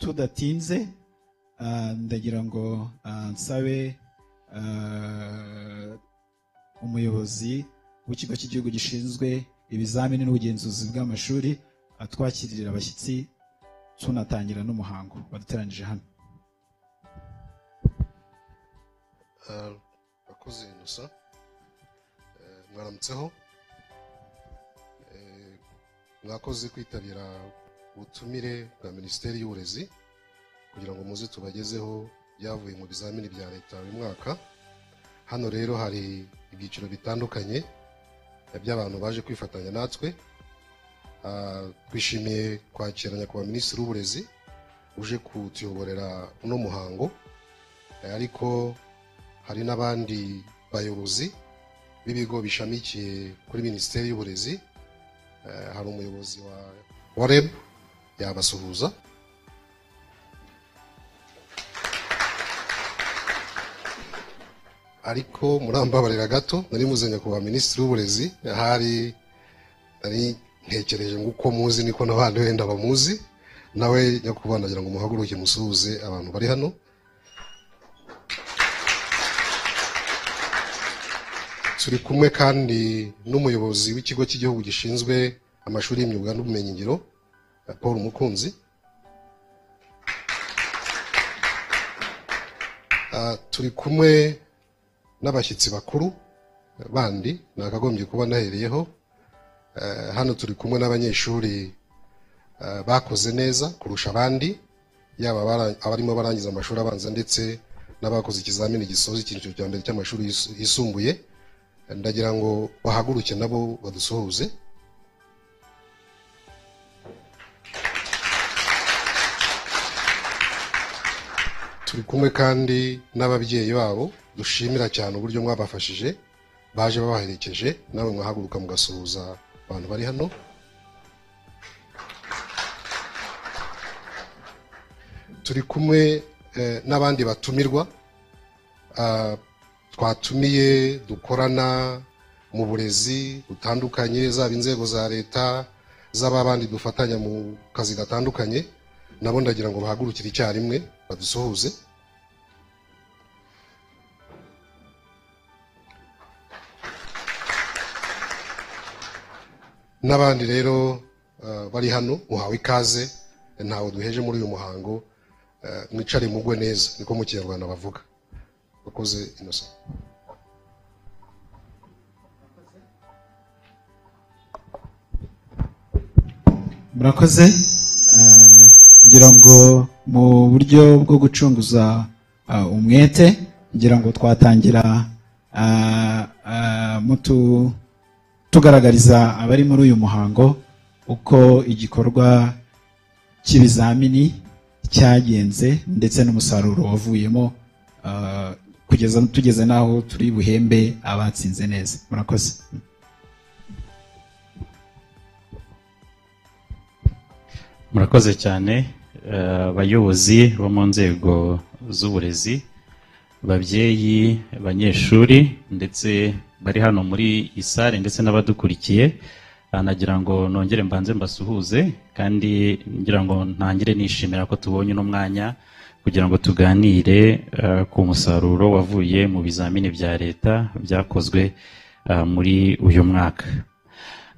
tudatinze ah, ndagira ngo ah, nsabe ah, umuyobozi w'ikigo cy'igihugu gishinzwe ibizamini n'ubugenzuzi bw'amashuri atwakirira abashyitsi tunatangira n'umuhango. Waduteranyije hano. Innocent Eh, mwaramutseho Eh, mwakoze kwitabira ubutumire bwa minisiteri y'uburezi kugira ngo muze tubagezeho byavuye mu bizamini bya leta uyu mwaka. Hano rero hari ibyiciro bitandukanye by'abantu baje kwifatanya natwe. Ah, twishimiye kwakira nyakubahwa minisitiri w'uburezi uje kutuyoborera uno muhango. Eh, ariko hari n'abandi bayobozi b'ibigo bishamikiye kuri minisiteri y'uburezi. Eh, hari umuyobozi wa, wa reb yabasuhuza. Ariko murambabarira gato nari muzanye kuba minisitiri w'uburezi ahari nari ntekereje ngo uko muzi niko n'abandi wenda bamuzi. Nawe nyakubahwa nagira ngo muhaguruke musuhuze abantu bari hano. Turi kumwe kandi n'umuyobozi w'ikigo cy'igihugu gishinzwe amashuri y'imyuga n'ubumenyingiro paul mukunzi. Ah, turi kumwe n'abashyitsi bakuru eh, bandi nakagombye kuba nahereyeho. Eh, hano turi kumwe n'abanyeshuri eh, bakoze neza kurusha abandi yaba abarimo barangiza amashuri abanza ndetse n'abakoze ikizamini gisoza icyiciro cya mbere cy'amashuri yis- yisumbuye. Ndagira ngo bahaguruke nabo badusuhuze turi kumwe kandi n'ababyeyi babo dushimira cyane uburyo mwabafashije baje babaherekeje nawe mwahaguruka mugasuhuza abantu bari hano. Turi kumwe eh, n'abandi batumirwa ah, twatumiye dukorana mu burezi butandukanye zaba inzego za leta zaba abandi dufatanya mu kazi gatandukanye. Nabo ndagira ngo bahagurukire icyarimwe badusuhuze n'abandi rero eh, bari hano muhawe ikaze ntawe duheje muri uyu muhango eh, mwicare mugwe neza niko mu kinyarwanda bavuga. Bakoze innocent murakoze? Ngira ngo mu buryo bwo gucunguza ah, umwete ngira ngo twatangira ah, mutu- tugaragariza abari muri uyu muhango uko igikorwa cy'ibizamini cyagenze ndetse n'umusaruro wavuyemo kugeza tugeze n'aho turi buhembe abatsinze neza. Murakoze. Murakoze cyane. Abayobozi bo mu nzego z'uburezi babyeyi banyeshuri ndetse bari hano muri iyi sare ndetse n'abadukurikiye. Ah, nagira ngo nongere mbanze mbasuhuze kandi ngira ngo ntangire nishimira ko tubonye uno mwanya kugira ngo tuganire eh, ku musaruro wavuye mu bizamini bya leta byakozwe ah, muri uyu mwaka.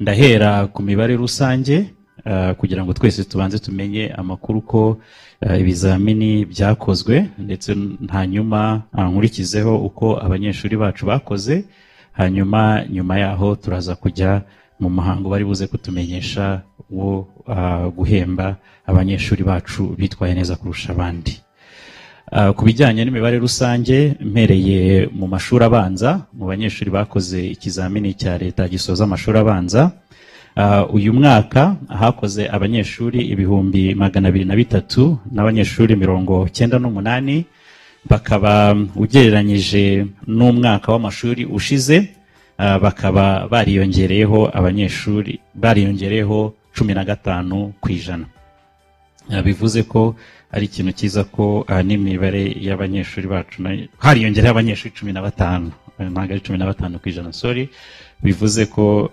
Ndahera ku mibare rusange ah, kugira ngo twese tubanze tumenye amakuru ko ah, ibizamini byakozwe ndetse hanyuma ah, nkurikizeho uko abanyeshuri bacu bakoze hanyuma nyuma yaho turaza kujya mu muhango bari buze kutumenyesha wo ah, guhemba abanyeshuri bacu bitwaye neza kurusha abandi. Ah, ku bijyanye n'imibare rusange mpereye mu mashuri abanza mu banyeshuri bakoze ikizamini cya leta gisoza amashuri abanza uyu mwaka hakoze abanyeshuri ibihumbi magana abiri na bitatu n'abanyeshuri mirongo cyenda n'umunani. Bakaba ugereranyije n'umwaka w'amashuri ushize ah, bakaba bariyongereyeho abanyeshuri bariyongereyeho cumi na gatanu ku ijana. Ah, bivuze ko ari ikintu cyiza ko n'imibare y'abanyeshuri bacu hariyongereho abanyeshuri cumi na batanu ntabwo ari cumi na batanu ku ijana sorry. Bivuze ko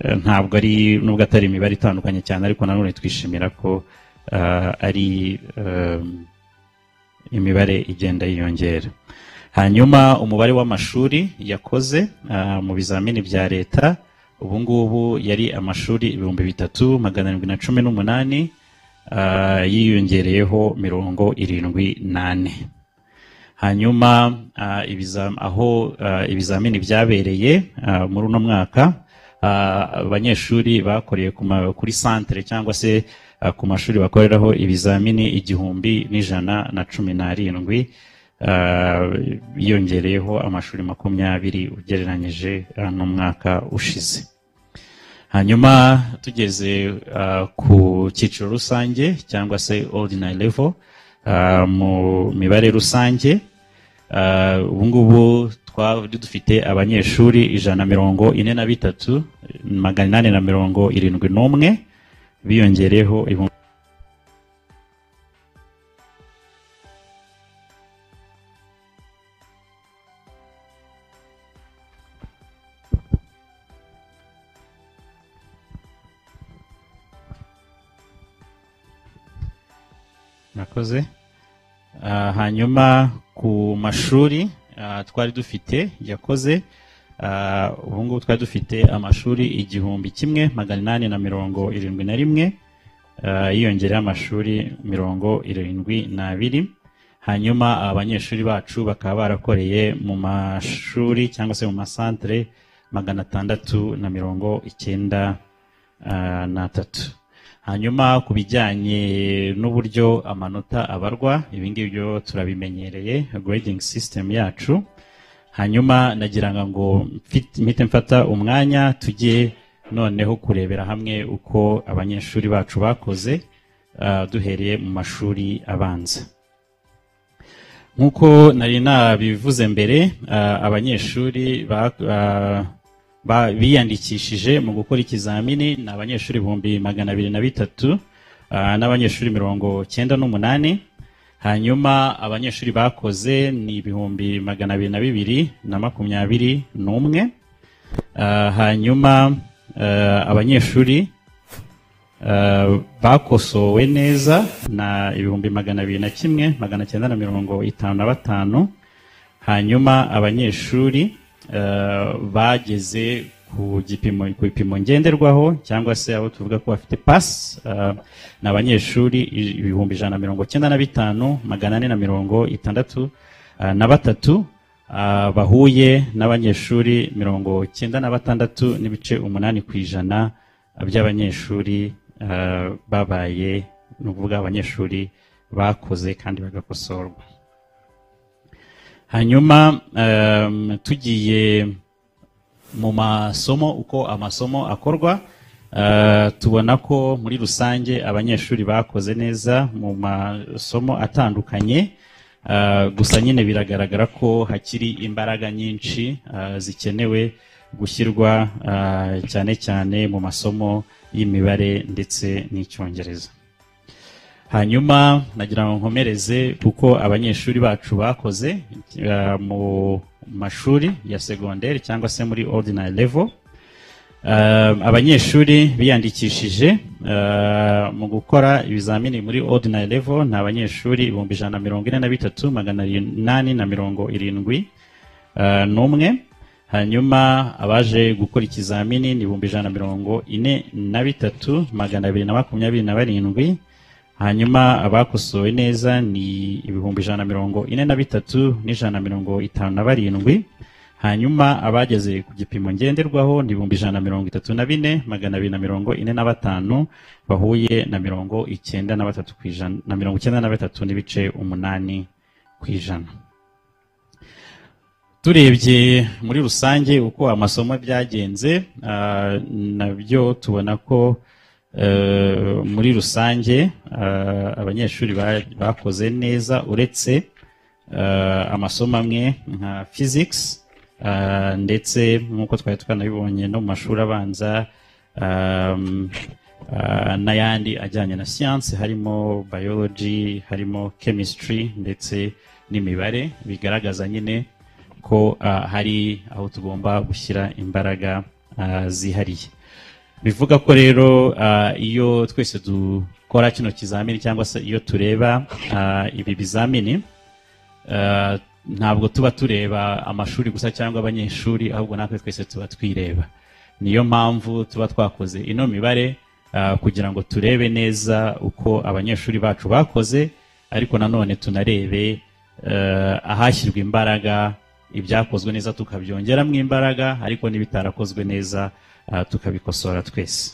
ntabwo ari nubwo atari imibare itandukanye cyane ariko nanone twishimira ko ah, ari um, imibare igenda yiyongera. Hanyuma umubare w'amashuri yakoze mu bizamini bya leta ubu ngubu yari amashuri ibihumbi bitatu magana arindwi na cumi n'umunani yiyongereyeho mirongo irindwi n'ane. Hanyuma ah, aho ah, ibizamini byabereye muri uno mwaka abanyeshuri bakoreye kuri santere cyangwa se ah, ku mashuri bakoreraho ibizamini igihumbi n'ijana na cumi n'arindwi ah, yiyongereyeho amashuri makumyabiri ugereranyije ah, n'umwaka ushize. Hanyuma tugeze ah, ku cyiciro rusange cyangwa se ordinary level ah, mu mibare rusange ah, ubu ngubu twari dufite abanyeshuri ijana na mirongo ine na bitatu magana inani na mirongo irindwi n'umwe biyongereyeho ibihumbi murakoze Ah, hanyuma ku mashuri twari dufite yakoze. Ah, ubu ngubu twari dufite amashuri igihumbi kimwe magana inani na mirongo irindwi na rimwe. Ah, yiyongereho amashuri mirongo irindwi n'abiri. Hanyuma abanyeshuri bacu bakaba barakoreye mu mashuri cyangwa se mu masantere magana atandatu na mirongo icyenda ah, n'atatu. Hanyuma ku bijyanye n'uburyo amanota abarwa ibi ngibi byo turabimenyereye grading system yacu. Hanyuma nagira ngo mpite mfata umwanya tujye noneho kurebera hamwe uko abanyeshuri bacu bakoze ah, duhereye mu mashuri abanza. Nk'uko nari nabivuze mbere ah, abanyeshuri ba- ba- biyandikishije mu gukora ikizamini ni abanyeshuri ibihumbi magana abiri na bitatu ah, n'abanyeshuri mirongo cyenda n'umunani. Hanyuma abanyeshuri bakoze ni ibihumbi magana abiri na bibiri na makumyabiri n'umwe. Ah, hanyuma ah, abanyeshuri bakosowe neza na ibihumbi magana abiri na kimwe magana cyenda na mirongo itanu na batanu. Hanyuma abanyeshuri bageze ku gipimo ku bipimo ngenderwaho cyangwa se abo tuvuga ko bafite pasi ni abanyeshuri ibihumbi ijana na mirongo cyenda na bitanu magana ane na mirongo itandatu eh, na batatu ah, bahuye n'abanyeshuri mirongo cyenda na batandatu n'ibice umunani ku ijana by'abanyeshuri eh, babaye ni ukuvuga abanyeshuri bakoze kandi bagakosorwa. Hanyuma tugiye mu masomo uko amasomo akorwa eh, tubona ko muri rusange abanyeshuri bakoze neza mu masomo atandukanye eh, gusa nyine biragaragara ko hakiri imbaraga nyinshi eh, zikenewe gushyirwa cyane cyane mu masomo y'imibare ndetse n'icyongereza. Hanyuma nagira ngo nkomereze kuko abanyeshuri bacu bakoze eh, mu mashuri ya segonderi cyangwa se muri ordinary level. Eh, abanyeshuri biyandikishije eh, mu gukora ibizamini muri ordinary level ni abanyeshuri ibihumbi ijana na mirongo ine na bitatu magana inani na mirongo irindwi n'umwe. Hanyuma abaje gukora ikizamini ni ibihumbi ijana na mirongo ine na bitatu magana abiri na makumyabiri na barindwi hanyuma abakosowe neza ni ibihumbi ijana na mirongo ine na bitatu n'ijana na mirongo itanu na barindwi. Hanyuma abageze ku gipimo ngenderwaho ni ibihumbi ijana na mirongo itatu na bine magana abiri na mirongo ine na batanu bahuye na mirongo icyenda na batatu ku ijana na mirongo icyenda na batatu n'ibice umunani ku ijana. Turebye muri rusange uko amasomo byagenze na byo tubona ko eh, muri rusange ah, abanyeshuri ba- bakoze neza uretse ah, amasomo amwe nka physics ndetse nk'uko twari twanabibonye no mu mashuri abanza n'ayandi ajyanye na siyansi harimo biology harimo chemistry ndetse n'imibare bigaragaza nyine ko hari aho tugomba gushyira imbaraga zihariye. Bivuga ko rero ah, iyo twese dukora kino kizamini cyangwa se iyo tureba ah, ibi bizamini ah, ntabwo tuba tureba amashuri gusa cyangwa abanyeshuri ahubwo natwe twese tuba twireba. Niyo mpamvu tuba twakoze ino mibare kugira ngo turebe neza uko abanyeshuri bacu bakoze ariko nanone tunarebe ahashyirwa imbaraga ibyakozwe neza tukabyongeramo imbaraga ariko n'ibitarakozwe neza tukabikosora twese.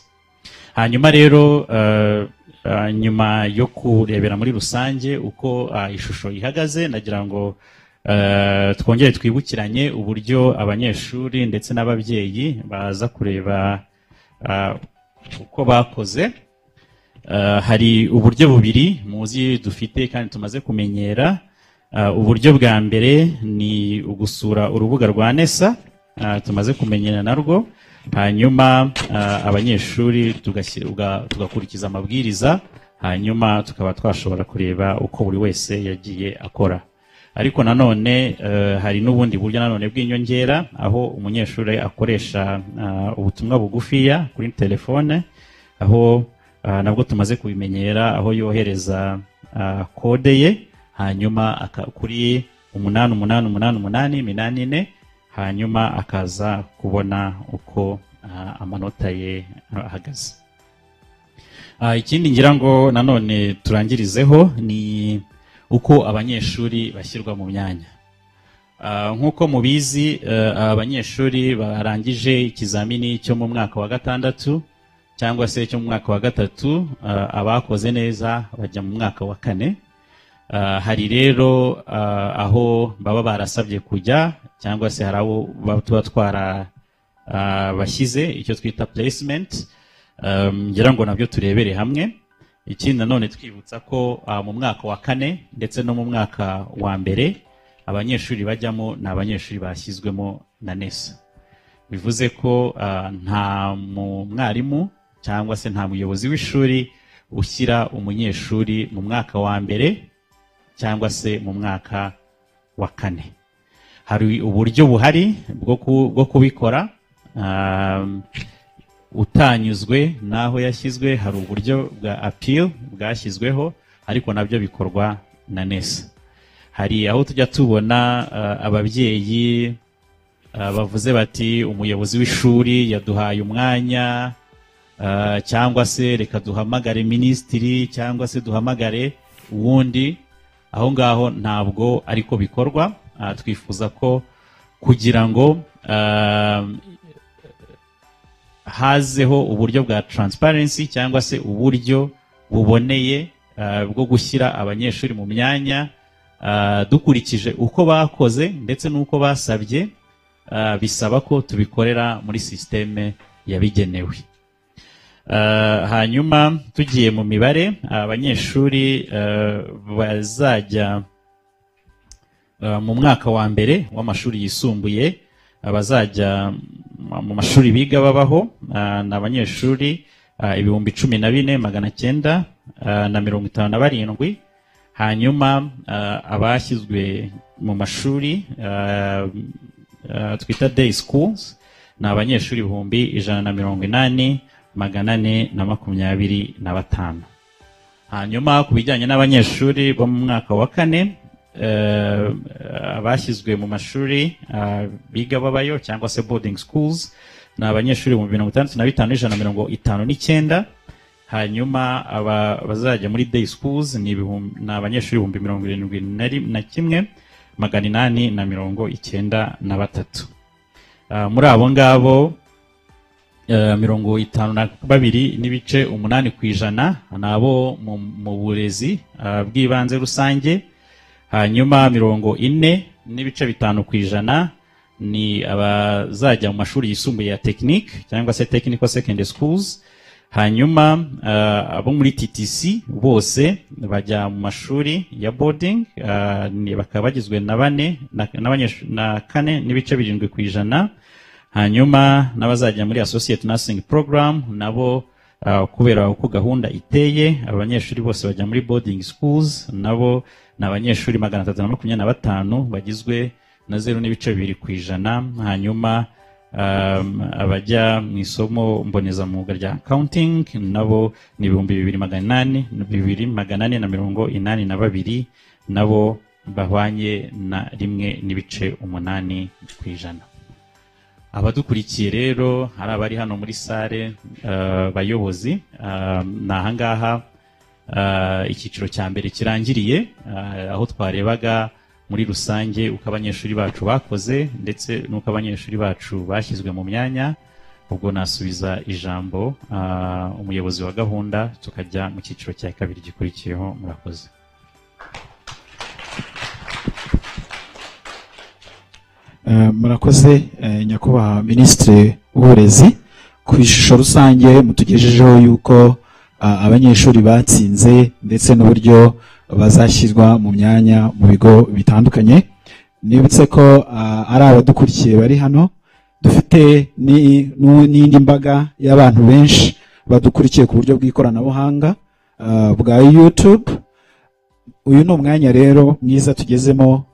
Hanyuma rero eh, ah, nyuma yo kurebera muri rusange uko ah, ishusho ihagaze nagira ngo eh, twongere twibukiranye uburyo abanyeshuri ndetse n'ababyeyi baza kureba ah, uko bakoze. Uh, hari uburyo bubiri muzi dufite kandi tumaze kumenyera. Uburyo bwa mbere ni ugusura urubuga rwa nesa tumaze kumenyera narwo. Hanyuma uh, abanyeshuri tugakurikiza amabwiriza hanyuma tukaba twashobora kureba uko buri wese yagiye akora. Ariko nanone uh, hari n'ubundi buryo nanone bw'inyongera aho umunyeshuri akoresha uh, ubutumwa bugufiya kuri telefone aho ah, nabwo tumaze kubimenyera aho yohereza kode ye hanyuma kuri umunani umunani umunani umunani minani ine hanyuma akaza kubona uko amanota ye ahagaze. Ah, ikindi ngira ngo nanone turangirizeho ni uko abanyeshuri bashyirwa mu myanya. Nk'uko mubizi abanyeshuri barangije ikizamini cyo mu mwaka wa gatandatu cyangwa se cyo mu mwaka wa gatatu abakoze neza bajya mu mwaka wa kane. Hari rero ah, aho baba barasabye kujya cyangwa se hari abo ba- tuba twara ah, bashyize icyo twita placement. Ngira ngo na byo turebere hamwe. Ikindi nanone twibutsa ko mu mwaka wa kane ndetse no mu mwaka wa mbere abanyeshuri bajyamo ni abanyeshuri bashyizwemo na nesa bivuze ko nta mu- mwarimu cyangwa se nta muyobozi w'ishuri ushyira umunyeshuri mu mwaka wa mbere cyangwa se mu mwaka wa kane. Hari uburyo buhari bwo ku- bwo kubikora um, utanyuzwe n'aho yashyizwe hari uburyo bwa appeal bwashyizweho ariko na byo bikorwa na nesa hari aho tujya tubona uh, ababyeyi uh, bavuze bati umuyobozi w'ishuri yaduhaye umwanya uh, cyangwa se reka duhamagare minisitiri cyangwa se duhamagare uwundi. Aho ngaho ntabwo ariko bikorwa uh, twifuza ko kugira ngo uh, hazeho uburyo bwa transparency cyangwa se uburyo buboneye uh, bwo gushyira abanyeshuri mu myanya dukurikije uko bakoze ndetse n'uko basabye bisaba ko tubikorera muri sisiteme yabigenewe. Hanyuma tugiye mu mibare abanyeshuri uh, bazajya uh, mu mwaka wa mbere w'amashuri yisumbuye abazajya mu mashuri biga babaho ni abanyeshuri ibihumbi cumi na bine magana cyenda na mirongo itanu na barindwi. Hanyuma abashyizwe mu mashuri twita day schools ni abanyeshuri ibihumbi ijana na mirongo inani magana ane na makumyabiri na batanu. Hanyuma ku bijyanye n'abanyeshuri bo mu mwaka wa kane eh, abashyizwe mu mashuri ah, biga babayo cyangwa se boarding schools ni abanyeshuri mu mirongo itandatu na bitanu n'ijana na mirongo itanu n'icyenda. Hanyuma aba bazajya muri day schools ni abanyeshuri ibihumbi mirongo irindwi na kimwe magana inani na mirongo icyenda na batatu. Ah, muri abo ngabo eh, mirongo itanu na babiri n'ibice umunani ku ijana ni abo mu, burezi ah, bw'ibanze rusange. Hanyuma mirongo ine n'ibice bitanu ku ijana ni abazajya mu mashuri yisumbuye ya tekinike cyangwa se technical secondary schools. Hanyuma ah, abo muri TTC bose bajya mu mashuri ya boarding bakaba bagizwe na bane na kane n'ibice birindwi ku ijana. Hanyuma n'abazajya muri associate nursing program nabo ah, kubera uko gahunda iteye abanyeshuri bose bajya muri boarding schools nabo ni abanyeshuri magana atatu na makumyabiri na batanu bagizwe na zeru n'ibice bibiri ku ijana. Hanyuma um, abajya mu isomo mbonezamwuga rya accounting nabo ni ibihumbi bibiri magana inani bibiri magana ane na mirongo inani na babiri nabo bahwanye na rimwe n'ibice umunani ku ijana. Abadukurikiye rero hari abari hano muri sale uh, bayobozi uh, ni ahangaha uh, icyiciro cya mbere kirangiriye aho twarebaga muri rusange uko abanyeshuri bacu bakoze ndetse n'uko abanyeshuri bacu bashyizwe mu myanya. Ubwo nasubiza ijambo umuyobozi wa gahunda tukajya mu cyiciro cya kabiri gikurikiyeho murakoze. Murakoze eh, nyakubahwa minisitiri w'uburezi ku ishusho rusange mutugejejeho yuko ah, abanyeshuri batsinze ndetse n'uburyo bazashyirwa mu myanya mu bigo bitandukanye. Nibutse ko ari abadukurikiye bari hano dufite n'indi mbaga y'abantu benshi badukurikiye ku buryo bw'ikoranabuhanga bwa youtube. Uyu ni umwanya rero mwiza tugezemo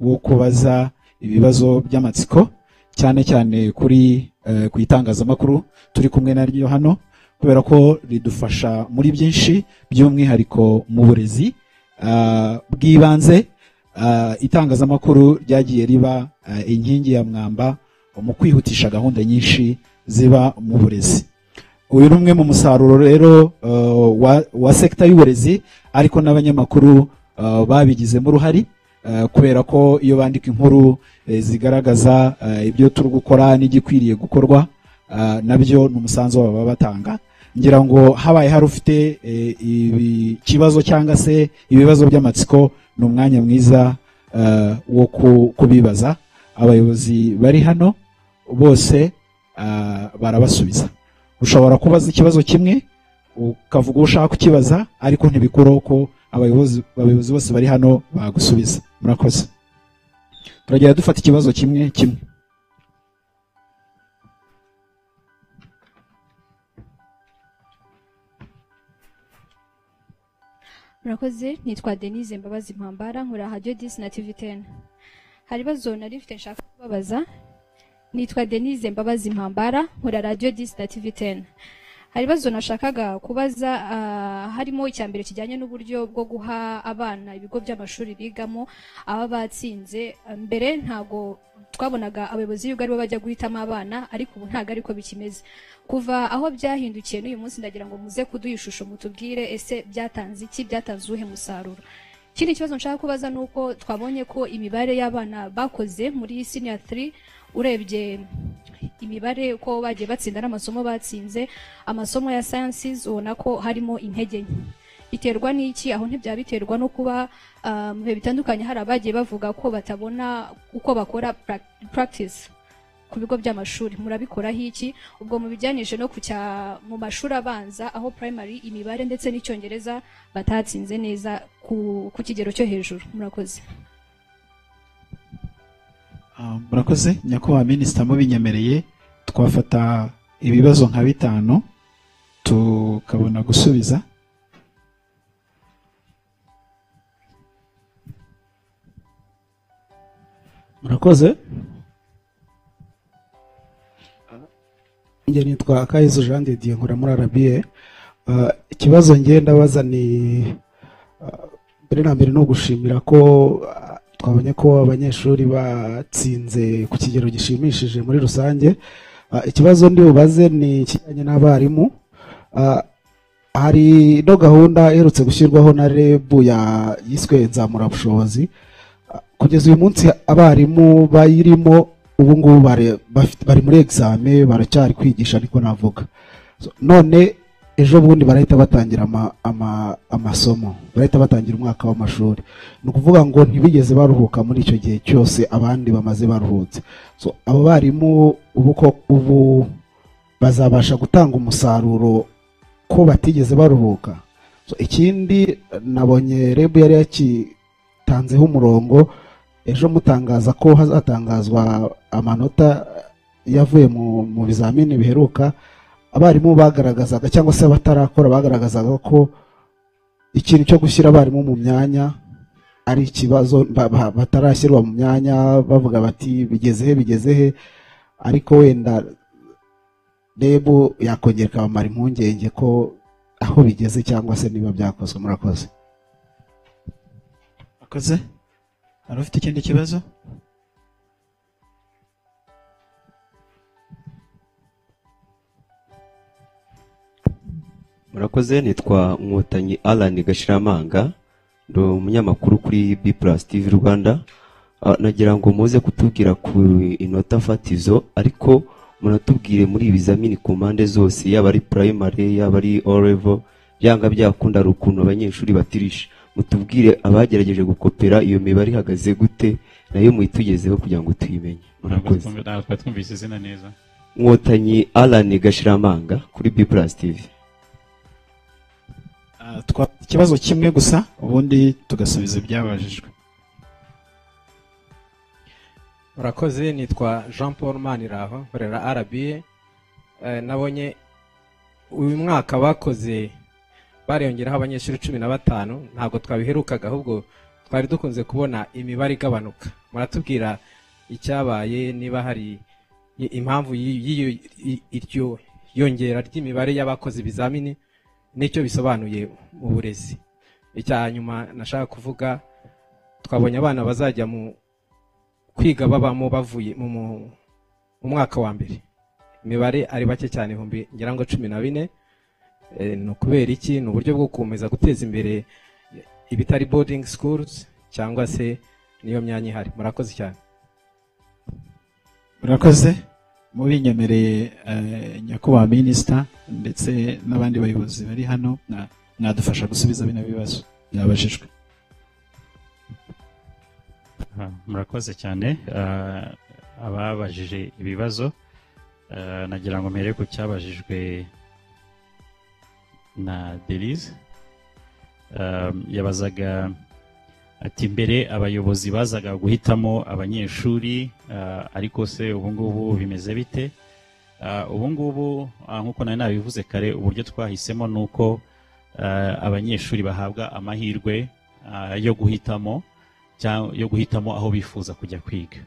wo kubaza ibibazo by'amatsiko cyane cyane kuri eh, ku itangazamakuru turi kumwe naryo hano kubera ko ridufasha muri byinshi by'umwihariko mu burezi ah, bw'ibanze Ah, itangazamakuru ryagiye riba ah, inkingi ya mwamba mu kwihutisha gahunda nyinshi ziba mu burezi. Uyu ni umwe mu musaruro rero ah, wa, sekita y'uburezi ariko n'abanyamakuru babigizemo uruhare. Uh, kubera ko iyo bandika inkuru eh, zigaragaza uh, ibyo turi gukora n'igikwiriye gukorwa na byo ni umusanzu baba batanga. Ngira ngo habaye hari ufite eh, ikibazo cyangwa se ibibazo by'amatsiko ni umwanya mwiza wo ku- kubibaza. Abayobozi bari hano bose barabasubiza. Ushobora kubaza ikibazo kimwe ukavuga uwo ushaka kukibaza ariko ntibikuraho ko abayobozi bose bari hano bagusubiza. Murakoze. Turagenda dufata ikibazo kimwe kimwe. Murakoze nitwa denise mbabazi mpambara nkora radiyo disi na tivi teni hari ibibazo nari mfite nshaka kubabaza. Nitwa denise mbabazi mpambara nkora radiyo disi na tivi teni hari ibibazo nashakaga kubaza ah, harimo icya mbere kijyanye n'uburyo bwo guha abana ibigo by'amashuri bigamo aba batsinze. Mbere ntago twabonaga abayobozi b'ibigo ari bo bajya guhitamo abana ariko ubu ntabwo ariko bikimeze. Kuva aho byahindukiye n'uyu munsi ndagira ngo muze kuduha ishusho mutubwire ese byatanze iki byatanze uwuhe musaruro? Ikindi kibazo nshaka kubaza ni uko twabonye ko imibare y'abana bakoze muri senior 3 urebye imibare uko bagiye batsinda n'amasomo batsinze amasomo ya sciences ubona ko harimo intege nke. Biterwa n'iki? Aho ntibyaba biterwa no kuba ah, mu bihe bitandukanye hari abagiye bavuga ko batabona uko bakora prac- practice ku bigo by'amashuri. Murabikoraho iki? Ubwo mubijyanije no ku mu mashuri abanza aho primary imibare ndetse n'icyongereza batatsinze neza ku, kigero cyo hejuru. Murakoze. Murakoze nyakubahwa minisita mubinyemereye twafata ibibazo nka bitanu tukabona gusubiza. Murakoze? Njye nitwa kayizo jean de dieu nkora muri arabiye Uh, ikibazo ngiye ndabaza ni uh, mbere na mbere ni ugushimira ko twabonye ko abanyeshuri batsinze ku kigero gishimishije muri rusange. Uh, ikibazo ndi bubaze ni ikijyanye n'abarimu. Uh, hari no gahunda iherutse gushyirwaho na rebu ya yiswe nzamurabushobozi. Kugeza uyu munsi abarimu bayirimo ubu ngubu bari muri exame baracyari kwigisha niko navuga none ejo bundi barahita batangira ama, ama, amasomo. Barahita batangira umwaka w'amashuri. Ni ukuvuga ngo ntibigeze baruhuka muri icyo gihe cyose abandi bamaze baruhutse. Abo barimu ubu bazabasha gutanga umusaruro ko batigeze baruhuka. Ikindi nabonye rebu yari yakitanzeho umurongo ejo mutangaza ko hazatangazwa amanota yavuye mu bizamini biheruka. Abarimu bagaragazaga cyangwa se abatarakora bagaragazaga ko ikintu cyo gushyira abarimu mu myanya ari ikibazo ba- ba- batarashyirwa mu myanya bavuga bati bigeze he bigeze he? Ariko wenda rebu yakongera ikabamara impungenge ko aho bigeze cyangwa se niba byakozwe murakoze. Akoze? Hari ufite ikindi kibazo? Murakoze nitwa nkotanyi alan gashiramanga ndi umunyamakuru kuri b plus tv rwanda. Ah, nagira ngo muze kutubwira ku inota fatizo ariko munatubwire muri ibizamini ku mpande zose yaba ari primary yaba ari o level byanga byakunda hari ukuntu abanyeshuri batirisha. Mutubwire abagerageje gukopera iyo mibare ihagaze gute na yo muyitugezeho kugira ngo tuyimenye. Murakoze. Twumvise izina neza. Nkotanyi alan gashiramanga kuri b plus tv Ah, twa- ikibazo kimwe gusa ubundi tugasubiza ibyabajijwe. Murakoze nitwa jean paul maniraho nkorera rba Eh, nabonye uyu mwaka bakoze bariyongeraho abanyeshuri cumi na batanu. Ntabwo twabiherukaga ahubwo twari dukunze kubona imibare igabanuka. Muratubwira icyabaye niba hari impamvu y'i- y'iyo i- iryo yongera ry'imibare y'abakoze ibizamini n'icyo bisobanuye mu burezi. Icya nyuma nashaka kuvuga twabonye abana bazajya mu kwiga babamo bavuye mu mwaka wa mbere. Imibare ari bake cyane ibihumbi ngira ngo cumi na bine. Eh, ni ukubera iki? Ni uburyo bwo gukomeza guteza imbere ibitari boarding schools cyangwa se niyo myanya ihari. Murakoze cyane. Murakoze. Mubinyemereye eh, nyakubahwa minisita ndetse n'abandi bayobozi bari hano mwa- mwadufasha gusubiza bino bibazo. Byabajijwe. Murakoze cyane. Ah, ababajije ibibazo ah, nagira ngo mpere ku cyabajijwe na Denise. Ah, yabazaga ati mbere abayobozi bazaga guhitamo abanyeshuri ah, ariko se ubu ngubu bimeze bite? Ah, ubu ngubu ah, nk'uko nari nabivuze kare uburyo twahisemo ni uko abanyeshuri bahabwa amahirwe ah, yo guhitamo cyangwa yo guhitamo aho bifuza kujya kwiga.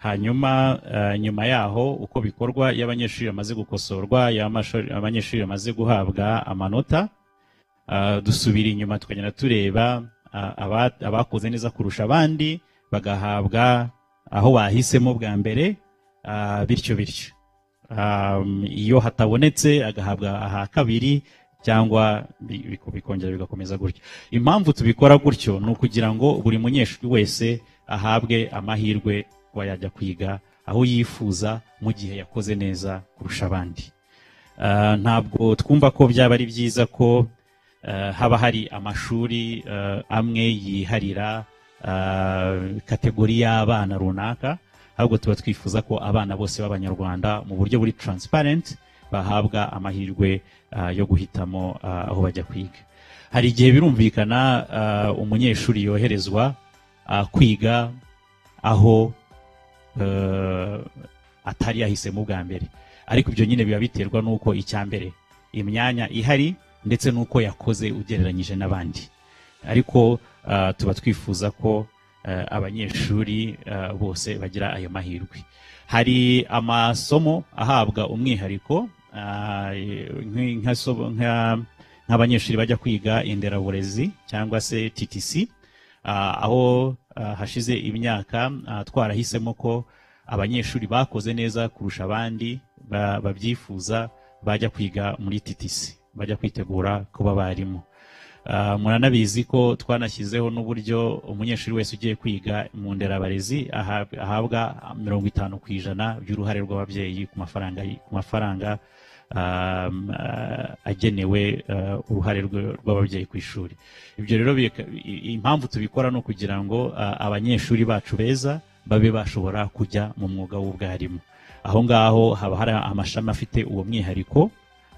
Hanyuma nyuma yaho uko bikorwa iyo abanyeshuri bamaze gukosorwa iyo abanyeshuri bamaze guhabwa amanota dusubira inyuma tukagenda tureba abakoze neza kurusha abandi bagahabwa aho bahisemo bwa mbere bityo bityo. Iyo hatabonetse agahabwa aha kabiri cyangwa bi- biko- bikongera bigakomeza gutyo impamvu tubikora gutyo ni ukugira ngo buri munyeshuri wese ahabwe amahirwe kuba yajya kwiga aho yifuza mu gihe yakoze neza kurusha abandi. Ntabwo twumva ko byaba ari byiza ko haba hari amashuri ah, amwe yiharira ah, kategori y'abana runaka ahubwo tuba twifuza ko abana bose b'abanyarwanda mu buryo buri transparent bahabwa amahirwe ah, yo guhitamo ah, aho bajya kwiga. Hari igihe birumvikana umunyeshuri yoherezwa kwiga aho eh, atari yahisemo bwa mbere. Ariko ibyo nyine biba biterwa n'uko icya mbere imyanya ihari ndetse n'uko yakoze ugereranyije n'abandi. Ariko ah, tuba twifuza ko eh, abanyeshuri ah, bose bagira ayo mahirwe. Hari amasomo ahabwa umwihariko nk'abanyeshuri bajya kwiga inderaburezi cyangwa se TTC ah, aho ah, hashize imyaka ah, twarahisemo ko abanyeshuri bakoze neza kurusha abandi ba- babyifuza bajya kwiga muri TTC bajya kwitegura kuba abarimu. Ah, muranabizi ko twanashyizeho n'uburyo umunyeshuri wese ugiye kwiga mu nderabarezi aha- ahabwa mirongo itanu ku ijana by'uruhare rw'ababyeyi ku mafaranga ku mafaranga ah, agenewe ah, uruhare rw'ababyeyi ku ishuri. Ibyo rero impamvu tubikora ni ukugira ngo abanyeshuri bacu beza babe bashobora kujya mu mwuga w'ubwarimu. Aho ngaho haba hari amashami afite uwo mwihariko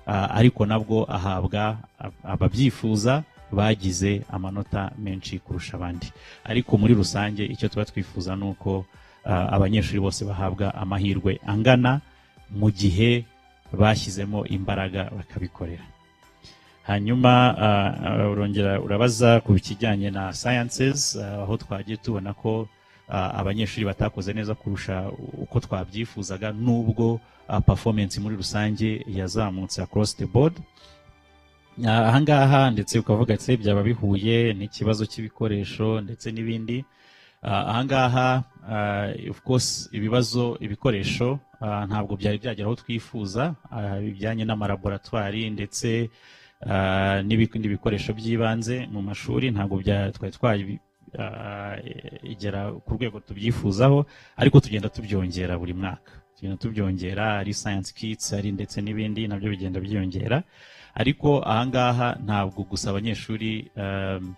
ariko nabwo ahabwa ab- ababyifuza bagize amanota menshi kurusha abandi. Ariko muri rusange icyo tuba twifuza ni uko ah, abanyeshuri bose bahabwa amahirwe angana mu gihe bashyizemo imbaraga bakabikorera. Hanyuma ah, ah, urongera urabaza ku kijyanye na ah, aho twagiye tubona ko ah, abanyeshuri batakoze neza kurusha uko twabyifuzaga nubwo ah, performance muri rusange yazamutse across the board. Ah, ahangaha ndetse ukavuga ati byaba bihuye n'ikibazo cy'ibikoresho ndetse n'ibindi. Ah, ahangaha ah, of course ibibazo ibikoresho ah, ntabwo byari byagera aho twifuza ah, bijyanye n'amalaboratwari ndetse ah, n'ibindi bikoresho by'ibanze mu mashuri ntabwo twari twagera ku rwego tubyifuzaho ariko tugenda tubyongera buri mwaka. Tugenda tubyongera ari science kits ari ndetse n'ibindi na byo bigenda byiyongera. Ariko ahangaha ntabwo gusa abanyeshuri um,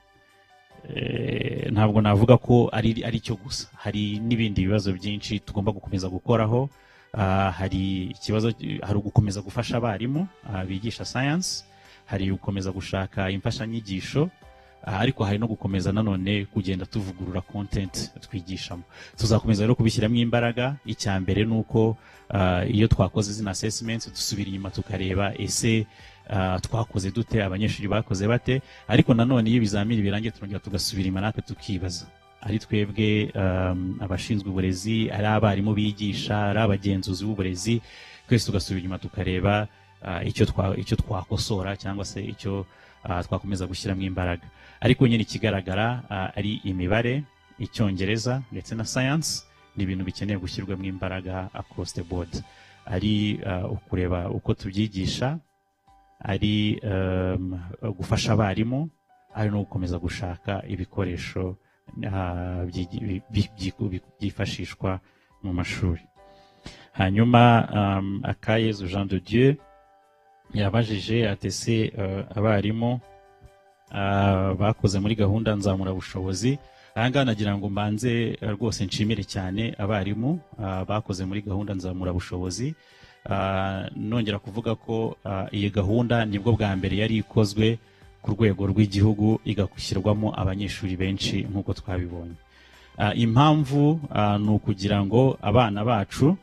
eh, ntabwo navuga ko ari ari cyo gusa. Hari n'ibindi bibazo byinshi tugomba gukomeza gukoraho. Ah, hari ikibazo hari ugukomeza gufasha abarimu ah, bigisha science hari gukomeza gushaka imfashanyigisho. ah, ariko hari no gukomeza nanone kugenda tuvugurura content twigishamo. Tuzakomeza rero kubishyiramo imbaraga. Icya mbere ni uko ah, iyo twakoze zino assessments dusubira inyuma tukareba ese ah, twakoze dute abanyeshuri bakoze bate? Ariko nanone iyo ibizamini birangiye turongera tugasubira inyuma natwe tukibaza. Ari twebwe abashinzwe uburezi ari abarimu bigisha ari abagenzuzi b'uburezi twese tugasubira inyuma tukareba ah, icyo twa- icyo twakosora cyangwa se icyo twakomeza gushyiramo imbaraga. Ariko nyine ikigaragara ari imibare icyongereza ndetse na science ni ibintu bikeneye gushyirwamo imbaraga across the board. Ari ukureba uko tubyigisha ari gufasha abarimu ari no gukomeza gushaka ibikoresho byifashishwa mu mashuri. Hanyuma um, akayezu jean de dieu yabajije atese abarimu bakoze muri gahunda nzamurabushobozi ahangaha nagira ngo mbanze eh, rwose nshimire cyane abarimu ah, bakoze muri gahunda nzamurabushobozi Ah, nongera kuvuga ko ah, iyi gahunda ni bwo bwa mbere yari ikozwe ku rwego rw'igihugu igashyirwamo abanyeshuri benshi nk'uko twabibonye. Ah, impamvu ah, ni ukugira ngo abana bacu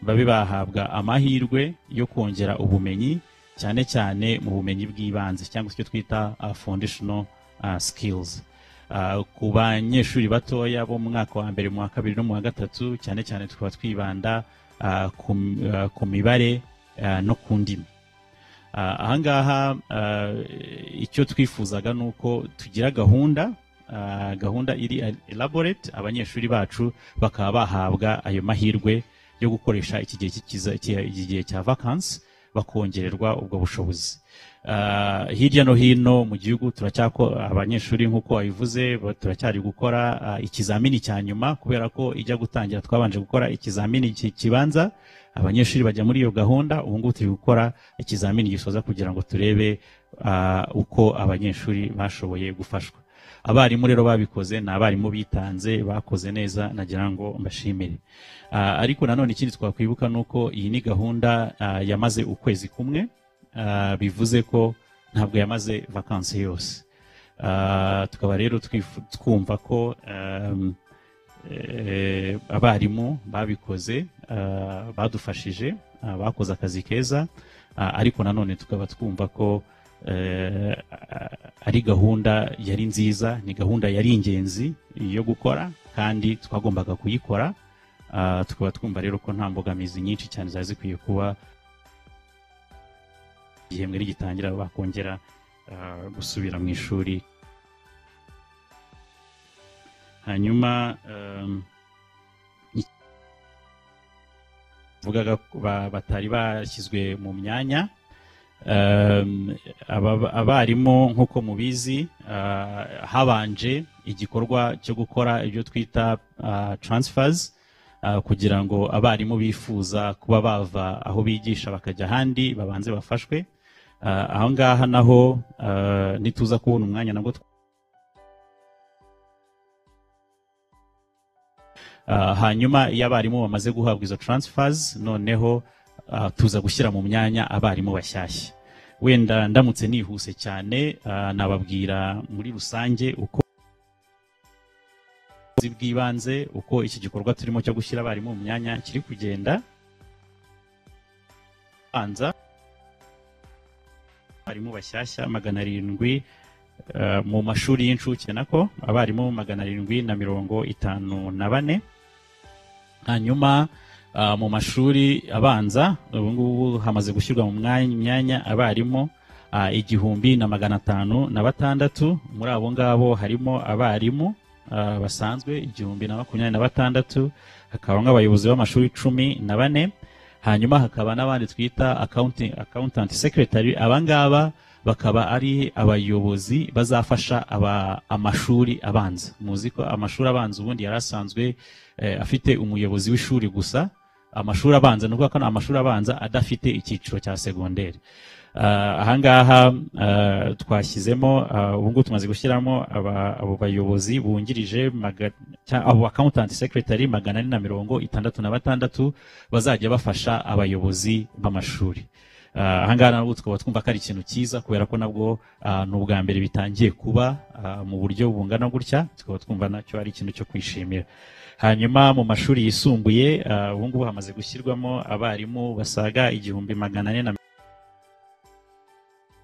babe bahabwa amahirwe yo kongera ubumenyi cyane cyane mu bumenyi bw'ibanze cyangwa se icyo twita ah, foundational ah, skills. Ah, ku banyeshuri batoya bo mu mwaka wa mbere mu wa kabiri no mu wa gatatu cyane cyane tukaba twibanda ku mibare no ku ndimi. Ah, ahangaha ah, icyo twifuzaga ni uko tugira gahunda ah, gahunda iri elaborate abanyeshuri bacu bakaba bahabwa ayo mahirwe yo gukoresha iki gihe cya vacancy bakongererwa ubwo bushobozi. Ah, hirya no hino mu gihugu abanyeshuri nk'uko wabivuze turacyari gukora ah, ikizamini cya nyuma kubera ko ijya gutangira twabanje gukora ikizamini ki- kibanza. Abanyeshuri bajya muri iyo gahunda ubu ngubu turi gukora ikizamini gisoza kugira ngo turebe ah, uko abanyeshuri bashoboye gufashwa. Abarimu rero babikoze ni abarimu bitanze bakoze neza nagira ngo mbashimire. Ah, ariko nanone ikindi twakwibuka ni uko iyi ni gahunda ah, yamaze ukwezi kumwe ah, bivuze ko ntabwo yamaze vakansi yose. Tukaba rero twumva ko um, eh, abarimu babikoze badufashije bakoze akazi keza ariko nanone tukaba twumva ko ari gahunda yari nziza ni gahunda yari ingenzi yo gukora kandi twagombaga kuyikora. Ah, tukaba twumva rero ko nta mbogamizi nyinshi cyane zari zikwiye kuba igihembwe rigitangira bakongera ah, gusubira mu ishuri. Hanyuma um, ba- batari bashyizwe mu myanya. Abarimu nk'uko mubizi habanje igikorwa cyo gukora ibyo twita ah, kugira ngo abarimu bifuza kuba bava aho bigisha bakajya ahandi babanze bafashwe. Ah, aho ngaha naho ah, nituza kubona umwanya nabwo hanyuma iyo abarimu bamaze guhabwa izo transfers noneho tuza gushyira mu myanya abarimu bashyashya. Wenda ndamutse nihuse cyane ah, nababwira muri rusange uko bw'ibanze uko iki gikorwa turimo cyo gushyira abarimu mu myanya kiri kugenda. Banza abarimu bashyashya magana arindwi eh, mu mashuri y'incuke nako abarimu magana arindwi na mirongo itanu na bane. Hanyuma ah, mu mashuri abanza ubu ngubu hamaze gushyirwa mu myanya abarimu ah, igihumbi na magana atanu na batandatu. Muri abo ngabo harimo abarimu ah, basanzwe igihumbi na makumyabiri na batandatu hakabamo abayobozi b'amashuri cumi na bane. Hanyuma hakaba n'abandi twita accountant secretary. Abangaba bakaba ari abayobozi bazafasha aba, amashuri abanza. Muzi ko amashuri abanza ubundi yari asanzwe eh, afite umuyobozi w'ishuri gusa. Amashuri abanza ni ukuvuga ko amashuri abanza adafite icyiciro cya segonderi. Ah, ahangaha ah, twashyizemo ah, ubu ngubu tumaze gushyiramo abo bayobozi bungirije abo accountant secretary magana ane na mirongo itandatu na batandatu bazajya bafasha abayobozi b'amashuri. Ah, ahangaha nabwo tukaba twumva ko ari ikintu cyiza kubera ko nabwo ni ubwa mbere bitangiye kuba mu buryo bungana gutya tukaba twumva na cyo ari ikintu cyo kwishimira. Hanyuma mu mashuri yisumbuye ah, ubu ngubu hamaze gushyirwamo abarimu basaga igihumbi magana ane na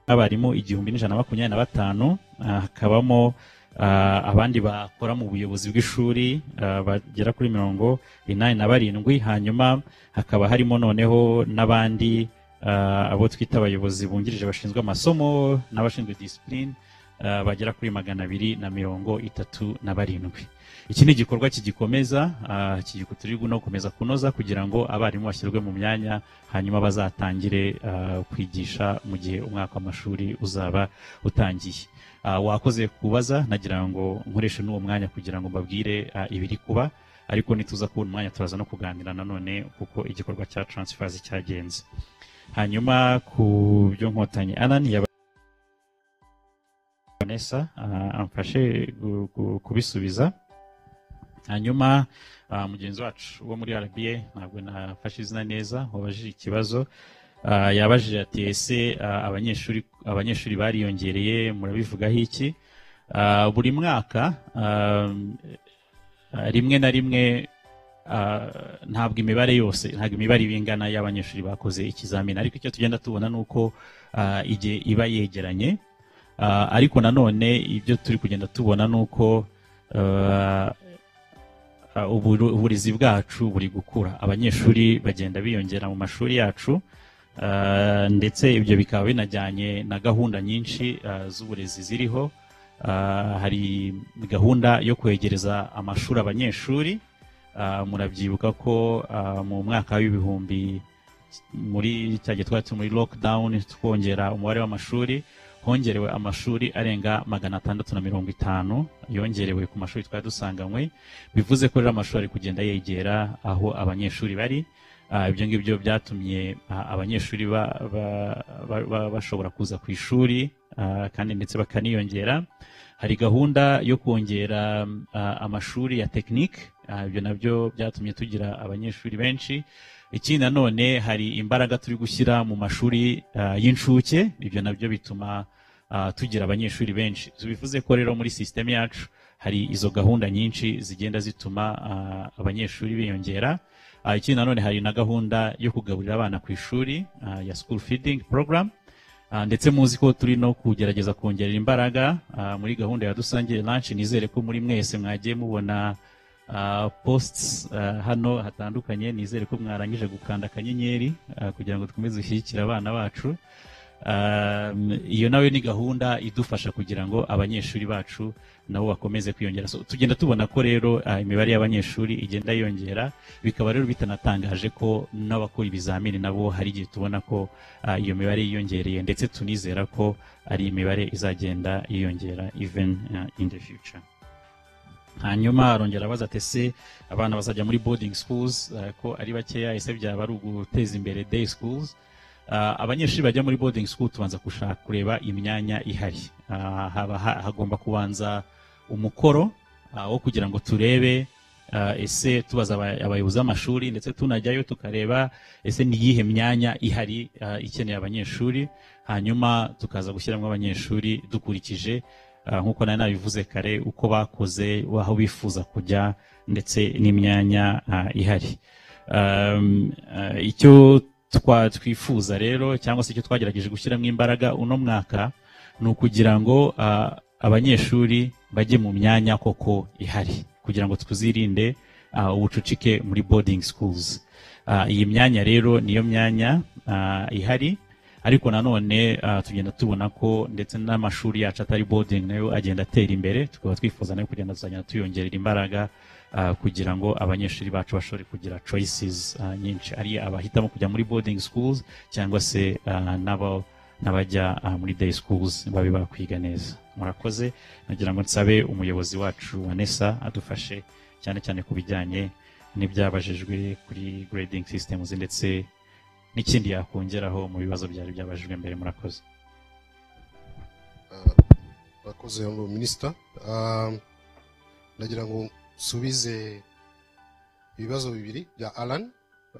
abarimu igihumbi n'ijana na makumyabiri na batanu. Ah, hakabamo ah, abandi bakora mu buyobozi bw'ishuri bagera kuri mirongo inani na barindwi. Hanyuma hakaba harimo noneho n'abandi abo twita abayobozi bungirije bashinzwe amasomo n'abashinzwe disipurine bagera kuri magana abiri na mirongo itatu na barindwi. Iki ni igikorwa kigikomeza ah, turi no gukomeza kunoza kugira ngo abarimu bashyirwe mu myanya hanyuma bazatangire ah, kwigisha mu gihe umwaka w'amashuri uzaba utangiye. Ah, wakoze kubaza nagira ngo nkoreshe n'uwo mwanya kugira ngo mbabwire ibiri kuba ariko nituza kubona umwanya turaza no kuganira nanone kuko igikorwa cya transfers cyagenze. Hanyuma ku byo nkotanyi anani yaba Vanessa amfashe kubisubiza. Hanyuma ah, mugenzi wacu wo muri RBA ntabwo nafashe izina neza wabajije ikibazo. Ah, yabajije ati ese ah, abanyeshuri abanyeshuri bariyongereye murabivugaho iki? Buri mwaka rimwe na rimwe ntabwo imibare yose ntabwo imibare iba ingana y'abanyeshuri bakoze ikizamini. Ariko icyo tugenda tubona ni uko igihe iba yegeranye. Ariko nanone ibyo turi kugenda tubona ni uko uburezi bwacu buri gukura. Abanyeshuri bagenda biyongera mu mashuri yacu ah, ndetse ibyo bikaba binajyanye na gahunda nyinshi ah, z'uburezi ziriho. Ah, hari gahunda yo kwegereza amashuri abanyeshuri. Ah, murabyibuka ko ah, mu mwaka w'ibihumbi muri cya gihe twari muri lockdown twongera umubare w'amashuri. Hongerewe amashuri arenga magana atandatu na mirongo itanu yongerewe ku mashuri twari dusanganywe bivuze ko rero amashuri ari kugenda yegera aho abanyeshuri bari. Ah, ibyo ngibyo byatumye ah, abanyeshuri ba- ba- ba- ba- bashobora kuza ku ishuri ah, kandi ndetse bakaniyongera. Hari gahunda yo kongera amashuri ya tekinike ibyo na byo byatumye tugira abanyeshuri benshi. Ikindi nanone hari imbaraga turi gushyira mu mashuri ah, y'incuke ibyo na byo bituma ah, tugira abanyeshuri benshi. Bivuze ko rero muri sisiteme yacu hari izo gahunda nyinshi zigenda zituma ah, abanyeshuri biyongera. Ikindi nanone hari na gahunda yo kugaburira abana ku ishuri ya school feeding program. Ndetse muzi ko turi no kugerageza kongerera imbaraga. Muri gahunda ya dusangire lunch nizere ko muri mwese mwagiye mubona ah, posts ah, hano hatandukanye. Nizere ko mwarangije gukanda akanyenyeri ah, kugira ngo twumve dushyigikire abana bacu. Iyo nawe ni gahunda idufasha kugira ngo abanyeshuri bacu nabo bakomeze kwiyongera. Tugenda tubona ko rero imibare y'abanyeshuri igenda yiyongera bikaba rero bitanatangaje ko n'abakora ibizamini nabo hari igihe tubona ko iyo mibare yiyongereye ndetse tunizera ko ari imibare izagenda yiyongera even in the future. Hanyuma arongera abaza ati ese abana bazajya muri boarding schools? Ah, ko ari bakeya ese byaba ari uguteza imbere day schools? Ah, abanyeshuri bajya muri boarding school tubanza gushaka kureba imyanya ihari. Ha- hagomba kubanza umukoro wo kugira ngo turebe ese tubaza aba- abayobozi b'amashuri ndetse tunajyayo tukareba ese ni iyihe myanya ihari ikeneye abanyeshuri? Hanyuma tukaza gushyiramo abanyeshuri dukurikije nk'uko nari nabivuze kare uko bakoze aho bifuza kujya ndetse n'imyanya ah, ihari. Ah, icyo twifuza rero cyangwa se icyo twagerageje gushyiramo imbaraga uno mwaka ni ukugira ngo abanyeshuri bajye mu myanya koko ihari kugira ngo twuzirinde ah, ubucucike muri boarding schools. Iyi myanya rero niyo myanya ihari ariko nanone ah, tugenda tubona ko ndetse n'amashuri yacu atari boarding na yo agenda atera imbere tukaba twifuza na yo kugenda tuzagenda tuyongerera imbaraga ah, kugira ngo abanyeshuri bacu bashobore kugira choices ah, nyinshi. Ari abahitamo kujya muri boarding schools cyangwa se n'abajya muri day schools babe bakwiga neza. Murakoze nagira ngo nsabe umuyobozi wacu Vanessa adufashe cyane cyane ku bijyanye n'ibyabajijwe kuri grading systems ndetse n'ikindi yakongeraho mu bibazo byari byabajijwe mbere murakoze. Murakoze ngo minisita ndagira ngo nsubize ibibazo bibiri bya alan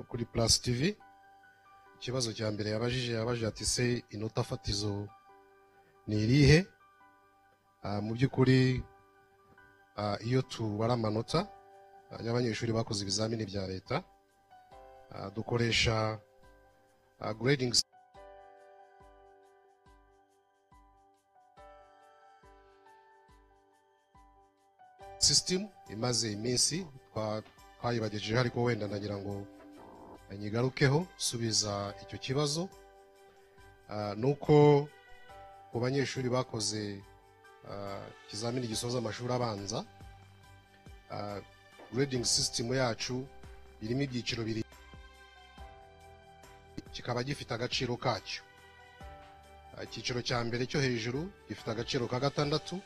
kuri plus tv ikibazo cya mbere yabajije yabajije ati se inota fatizo ni irihe? Ah, mu by'ukuri ah, iyo tubara amanota ah, y'abanyeshuri bakoze ibizamini bya leta ah, dukoresha ah, grading system imaze iminsi twa- twayibagejejeho ariko wenda ndagira ngo nyigarukeho subiza icyo kibazo. Ah, ni uko ku banyeshuri bakoze ah, ikizamini gisoza amashuri abanza grading system yacu irimo ibyiciro biri kikaba gifite agaciro kacyo. Icyiciro cya mbere cyo hejuru gifite agaciro ka gatandatu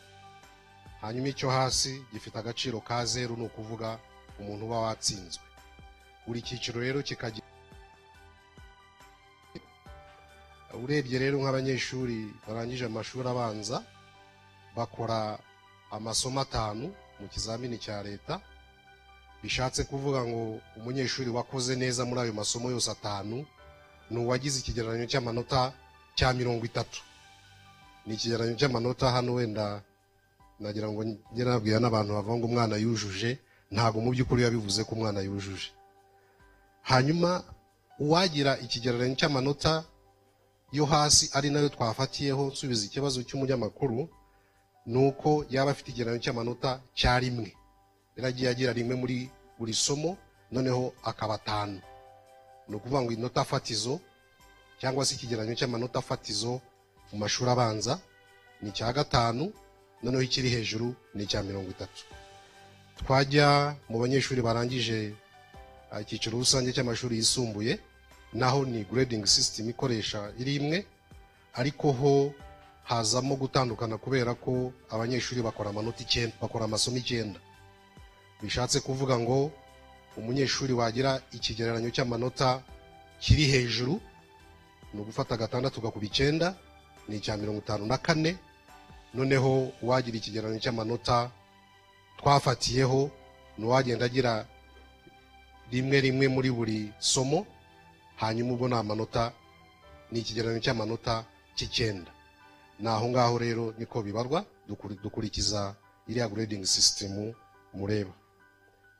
hanyuma icyo hasi gifite agaciro ka zeru ni ukuvuga umuntu uba watsinzwe. Buri cyiciro rero kikagira urebye rero nk'abanyeshuri barangije amashuri abanza bakora amasomo atanu mu kizamini cya leta bishatse kuvuga ngo umunyeshuri wakoze neza muri ayo masomo yose atanu ni uwagize ikigereranyo cy'amanota cya mirongo itatu. Ni ikigereranyo cy'amanota hano wenda nagira ngo njye nabwira n'abantu bavuga ngo umwana yujuje ntabwo mu by'ukuri biba bivuze ko umwana yujuje. Hanyuma uwagira ikigereranyo cy'amanota yo hasi ari na yo twafatiyeho nsubiza ikibazo cy'umunyamakuru ni uko yaba afite ikigereranyo cy'amanota cya rimwe. Yaragiye agira rimwe muri buri somo noneho akaba atanu. Ni ukuvuga ngo inota fatizo cyangwa se ikigereranyo cy'amanota fatizo mu mashuri abanza ni icya gatanu noneho ikiri hejuru ni icya mirongo itatu. Twajya mu banyeshuri barangije ah, icyiciro rusange cy'amashuri yisumbuye naho ni grading system ikoresha iri imwe ariko ho hazamo gutandukana kubera ko abanyeshuri bakora amanota icyenda bakora amasomo icyenda. Bishatse kuvuga ngo umunyeshuri wagira ikigereranyo cy'amanota kiri hejuru ni ugufata gatandatu ugakuba icyenda ni icya mirongo itanu na kane. Noneho uwagira ikigereranyo cy'amanota twafatiyeho ni uwagenda agira rimwe rimwe muri buri somo hanyuma ubwo ni amanota ni ikigereranyo cy'amanota cy'icyenda. Ni aho ngaho rero niko bibarwa dukuri- dukurikiza iriya grading system mureba.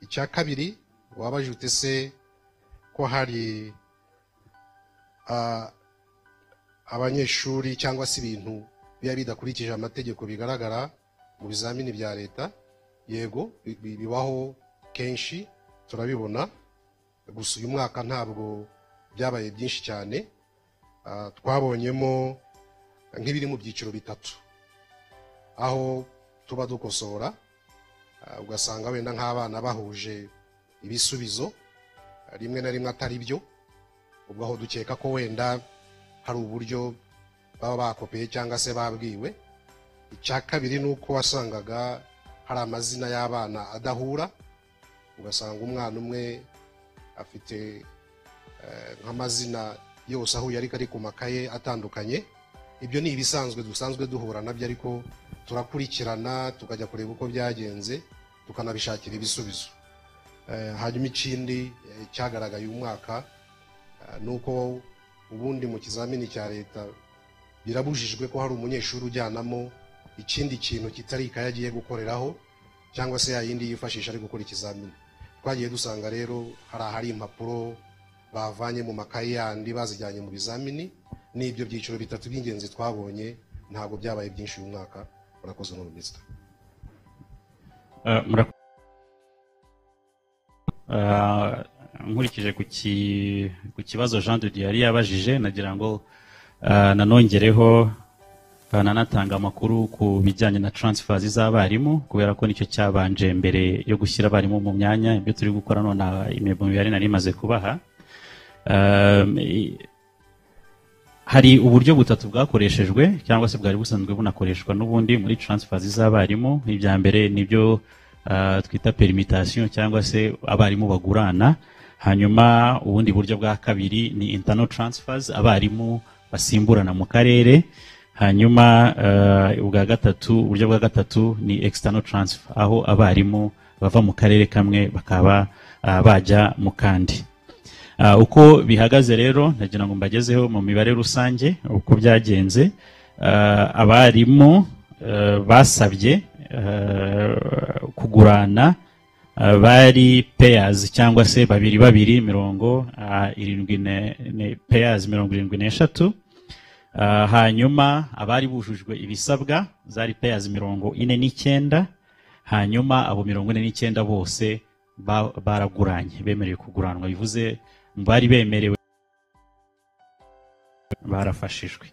Icya kabiri wabajije ute se ko hari abanyeshuri cyangwa se ibintu biba bidakurikije amategeko bigaragara mu bizamini bya leta yego bi- bi- bibaho kenshi turabibona. Gusa uyu mwaka ntabwo byabaye byinshi cyane twabonyemo nk'ibiri mu byiciro bitatu. Aho tuba dukosora ugasanga wenda nk'abana bahuje ibisubizo rimwe na rimwe atari byo. Ubwo aho dukeka ko wenda hari uburyo baba bakopeye cyangwa se babwiwe. Icya kabiri ni uko wasangaga hari amazina y'abana adahura ugasanga umwana umwe afite eh, nk'amazina yose ahuye ariko ari ku makaye atandukanye. Ibyo ni ibisanzwe dusanzwe duhura na byo ariko turakurikirana tukajya kureba uko byagenze tukanabishakira ibisubizo. Hanyuma ikindi eh, cyagaragaye uyu mwaka eh, ni uko ubundi mu kizamini cya leta birabujijwe ko hari umunyeshuri ujyanamo ikindi kintu kitari ikaye agiye gukoreraho cyangwa se yayindi yifashisha ari gukora ikizamini. Twagiye dusanga rero hari ahari impapuro bavanye mu makaye yandi bazijyanye mu bizamini ni ibyo byiciro bitatu by'ingenzi twabonye ntabwo byabaye byinshi uyu mwaka. Murakoze no minisita nkurikije ku ki- ku kibazo jean de yari yabajije nagira ngo uh, nanongereho uh, nanatanga amakuru ku bijyanye na transfers z'abarimu kubera ko ni cyo cyabanje mbere yo gushyira abarimu mu myanya ibyo turi gukora none aha, imi- mu mibare nari imaze kubaha. Hari uburyo butatu bwakoreshejwe cyangwa se bwari busanzwe bunakoreshwa n'ubundi muri transfers z'abarimu. Ibya mbere ni byo twita permutation cyangwa se abarimu bagurana hanyuma ubundi buryo bwa kabiri ni internal transfers abarimu basimburana mu karere hanyuma uh, ubwa gatatu uburyo bwa gatatu ni external transfer aho abarimu bava mu karere kamwe bakaba uh, bajya mu kandi. Uko bihagaze rero ndagira ngo mbagezeho mu mibare rusange uko byagenze abarimu basabye kugurana uh, bari payers cyangwa se babiri babiri mirongo uh, irindwi payers mirongo irindwi n'eshatu. Hanyuma abari bujujwe ibisabwa zari payers mirongo ine n'icyenda. Hanyuma abo mirongo ine n'icyenda bose ba- baraguranye bemerewe kuguranwa. Bivuze bari bemerewe barafashijwe.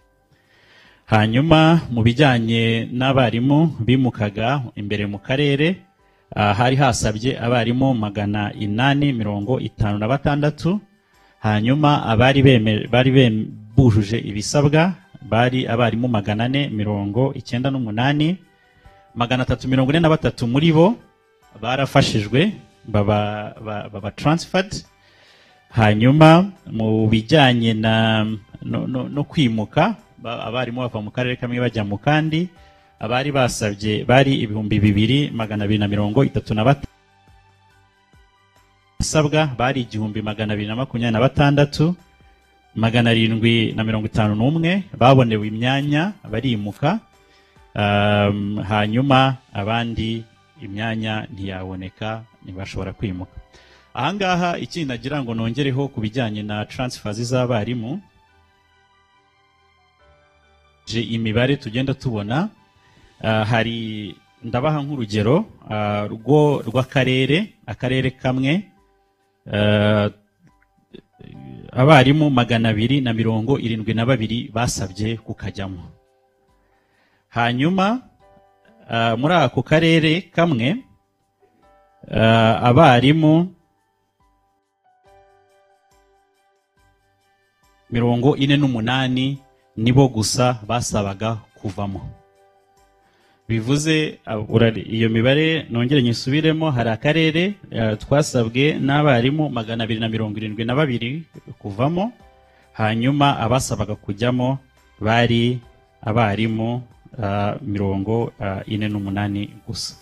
Hanyuma mu bijyanye n'abarimu bimukaga imbere mu karere ah, hari hasabye abarimu magana inani mirongo itanu na batandatu. Hanyuma abari bari bujuje ibisabwa bari abarimu magana ane mirongo icyenda n'umunani magana atatu mirongo ine na batatu muri bo barafashijwe baba, baba, transferred. Hanyuma mu bijyanye na no, kwimuka abarimu bava mu karere kamwe bajya mu kandi abari basabye bari ibihumbi bibiri magana abiri na mirongo itatu na batanu basabwa bari igihumbi magana abiri na makumyabiri na batandatu magana arindwi na mirongo itanu n'umwe babonewe imyanya barimuka um, hanyuma abandi imyanya ntiyaboneka ntibashobora kwimuka. Ahangaha ikindi nagira ngo nongereho ku bijyanye na transfers z'abarimu je imibare tugenda tubona ah, hari ndabaha nk'urugero ah, rwo rw'akarere akarere kamwe ah, abarimu magana abiri na mirongo irindwi na babiri basabye kukajyamo. Hanyuma muri ako karere kamwe abarimu mirongo ine n'umunani nibo gusa basabaga kuvamo. Bivuze urare- iyo mibare nongere nyisubiremo hari akarere eh, twasabwe n'abarimu magana abiri na mirongo irindwi na babiri kuvamo hanyuma abasabaga kujyamo bari abarimu ah, mirongo ine n'umunani gusa.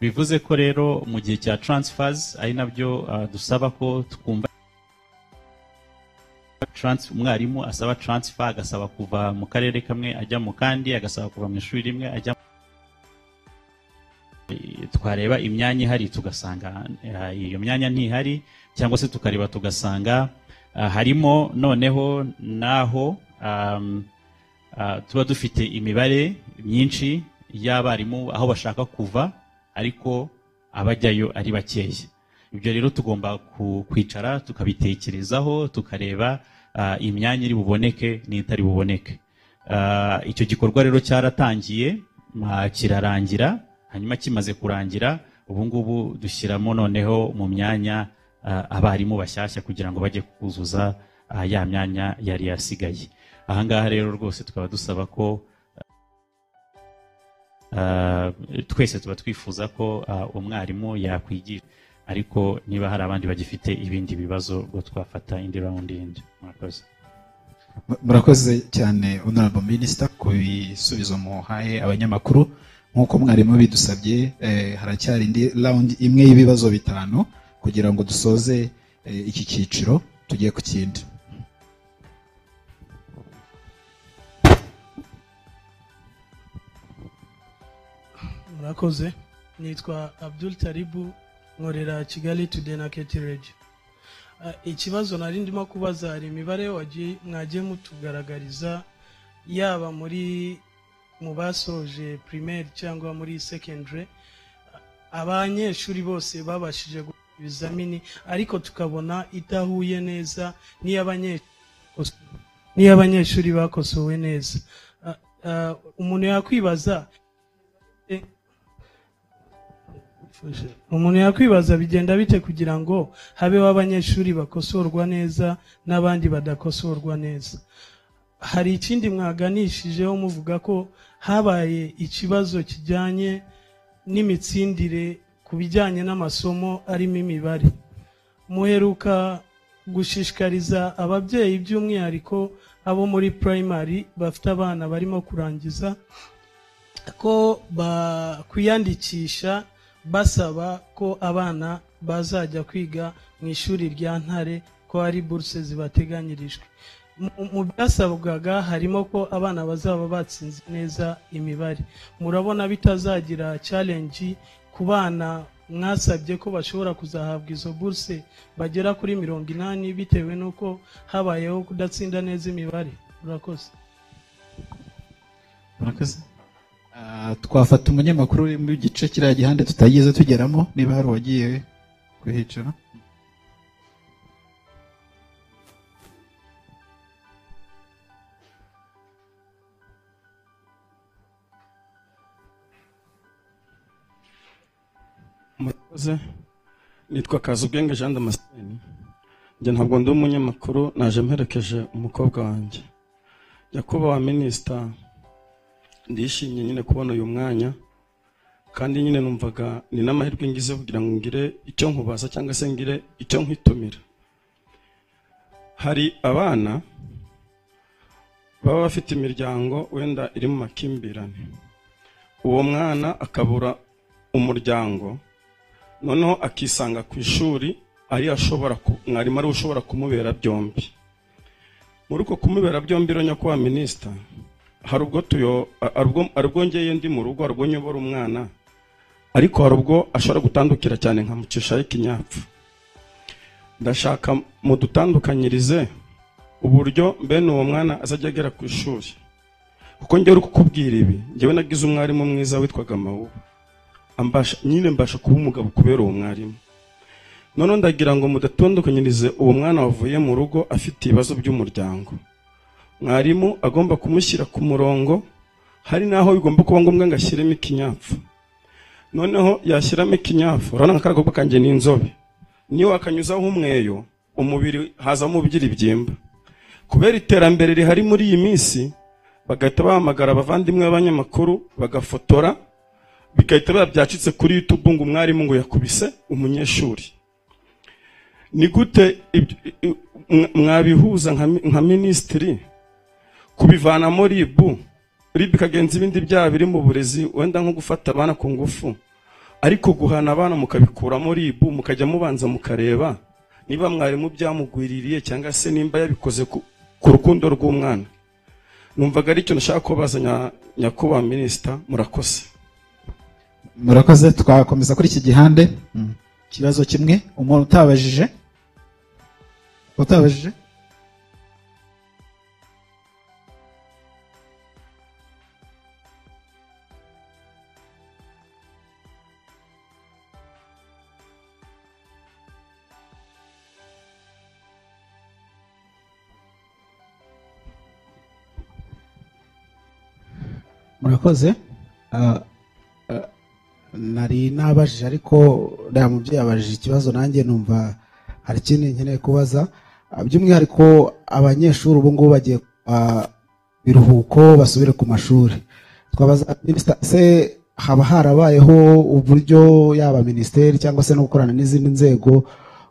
Bivuze ko rero mu gihe cya transfers ari na byo dusaba ko twumva umwarimu asaba transfer agasaba kuva mu karere kamwe ajya mu kandi agasaba kuva mu ishuri rimwe ajya Eh, twareba imyanya ihari tugasanga eh, iyo myanya ntihari cyangwa se tukareba tugasanga ah, harimo noneho naho um, ah, tuba dufite imibare myinshi y'abarimu aho bashaka kuva ariko abajyayo ari bakeya. Ibyo rero tugomba kwicara tukabitekerezaho tukareba imyanya iri buboneke n'itari buboneke. Icyo gikorwa rero cyaratangiye kirarangira hanyuma kimaze kurangira ubu ngubu dushyiramo noneho mu myanya abarimu bashyashya kugira ngo bajye kuzuza ya myanya yari yasigaye. Ahangaha rero rwose tukaba dusaba ko twese tuba twifuza ko umwarimu yakwigisha ariko niba hari abandi bagifite ibindi bibazo ubwo twafata indi rawundi yindi murakoze. Murakoze cyane honorable minister ku bisubizo muhaye abanyamakuru. Nk'uko mwarimu bidusabye eh, haracyari indi round imwe y'ibibazo bitanu kugira ngo dusoze eh, iki cyiciro tugiye ku kindi. Murakoze. Nitwa abdul taribu nkorera kigali today na keti radio. Ah, ikibazo nari ndimo kubaza hari imibare wagiye- mwagiye mutugaragariza yaba muri mu basoje primaire cyangwa muri secondary abanyeshuri bose babashije ibizamini ariko tukabona idahuye neza n'iyo abanyeshuri bakosowe neza. Ah, ah, umuntu yakwibaza umuntu yakwibaza bigenda bite kugira ngo habeho abanyeshuri bakosorwa neza n'abandi badakosorwa neza? Hari ikindi mwaganishijeho muvuga ko habaye ikibazo kijyanye n'imitsindire ku bijyanye n'amasomo arimo imibare. Muheruka gushishikariza ababyeyi by'umwihariko abo muri primary bafite abana barimo kurangiza ko bakwiyandikisha basaba ko abana bazajya kwiga mu ishuri rya ntare ko hari buruse zibateganyirijwe. Mu- byasabwaga harimo ko abana bazaba batsinze neza imibare. Murabona bitazagira challenge ku bana mwasabye ko bashobora kuzahabwa izo buruse bagera kuri mirongo inani bitewe n'uko habayeho kudatsinda neza imibare. Murakoze. Murakoze. Twafata umunyamakuru uri mu gice kiriya gihande tutageze tugeramo niba hari uwagiye kuhicara murakoze. Nitwa kazubwenge jean damascene njye ntabwo ndi umunyamakuru naje mperekeje umukobwa wanjye. Nyakubahwa minisita ndishimye nyine kubona uyu mwanya kandi nyine numvaga ni n'amahirwe ngize kugira ngo ngire icyo nkubaza cyangwa se ngire icyo nkwitumira. Hari abana baba bafite imiryango wenda iri mu makimbirane. Uwo mwana akabura umuryango noneho akisanga ku ishuri ari ashobora mwarimu ari ushobora kumubera byombi. Muri uko kumubera byombi nyakubahwa minisita hari ubwo tuyo hari ubwo- ngeye ndi mu rugo hari ubwo nyobora umwana. Ariko hari ubwo ashobora gutandukira cyane nkamucishaho ikinyapfu ndashaka mudutandukanyirize uburyo bene uwo mwana azajya agera ku ishuri. Kuko njyewe uri kukubwira ibi njyewe nagize umwarimu mwiza witwaga mawuba nyine mbasha kuba umugabo kubera uwo mwarimu. Noneho ndagira ngo mudatondekanyirize uwo mwana wavuye mu rugo afite ibibazo by'umuryango. Mwarimu agomba kumushyira ku murongo hari n'aho bigomba kuba ngombwa ngo ashyiremo ikinyapfu. Noneho yashyiramo ikinyafu urabona nka kagakobwa kanjye ni inzobe. Niyo wakanyuzaho umweyo umubiri hazamo by'ibyimba kubera iterambere rihari muri iyi minsi bagahita bahamagara abavandimwe b'abanyamakuru bagafotora bigahita biba byacitse kuri youtube ngo umwarimu ngo yakubise umunyeshuri. Ni gute mwabihuza nka minisitiri? Kubivanamo ribu ribu ikagenza ibindi byaha biri mu burezi wenda nko gufata abana ku ngufu. Ariko guhana abana mukabikuramo ribu mukajya mubanza mukareba niba mwarimu byamugwiririye cyangwa se nimba yabikoze ku, ku rukundo rw'umwana. Numvaga ari nashaka kubaza nya- nyakubahwa minisita murakoze. Murakoze twakomeza kuri iki gihande. Ikibazo kimwe umuntu utabajije? Utabajije? Murakoze Ah, ah, nari nabajije ariko uriya mubyeyi abajije ikibazo nanjye numva hari ikindi nkeneye kubaza. Ah, by'umwihariko abanyeshuri ubu ngubu bagiye biruhuko basubire ku mashuri. Twabaza se haba harabayeho uburyo yaba minisiteri cyangwa se no gukorana n'izindi nzego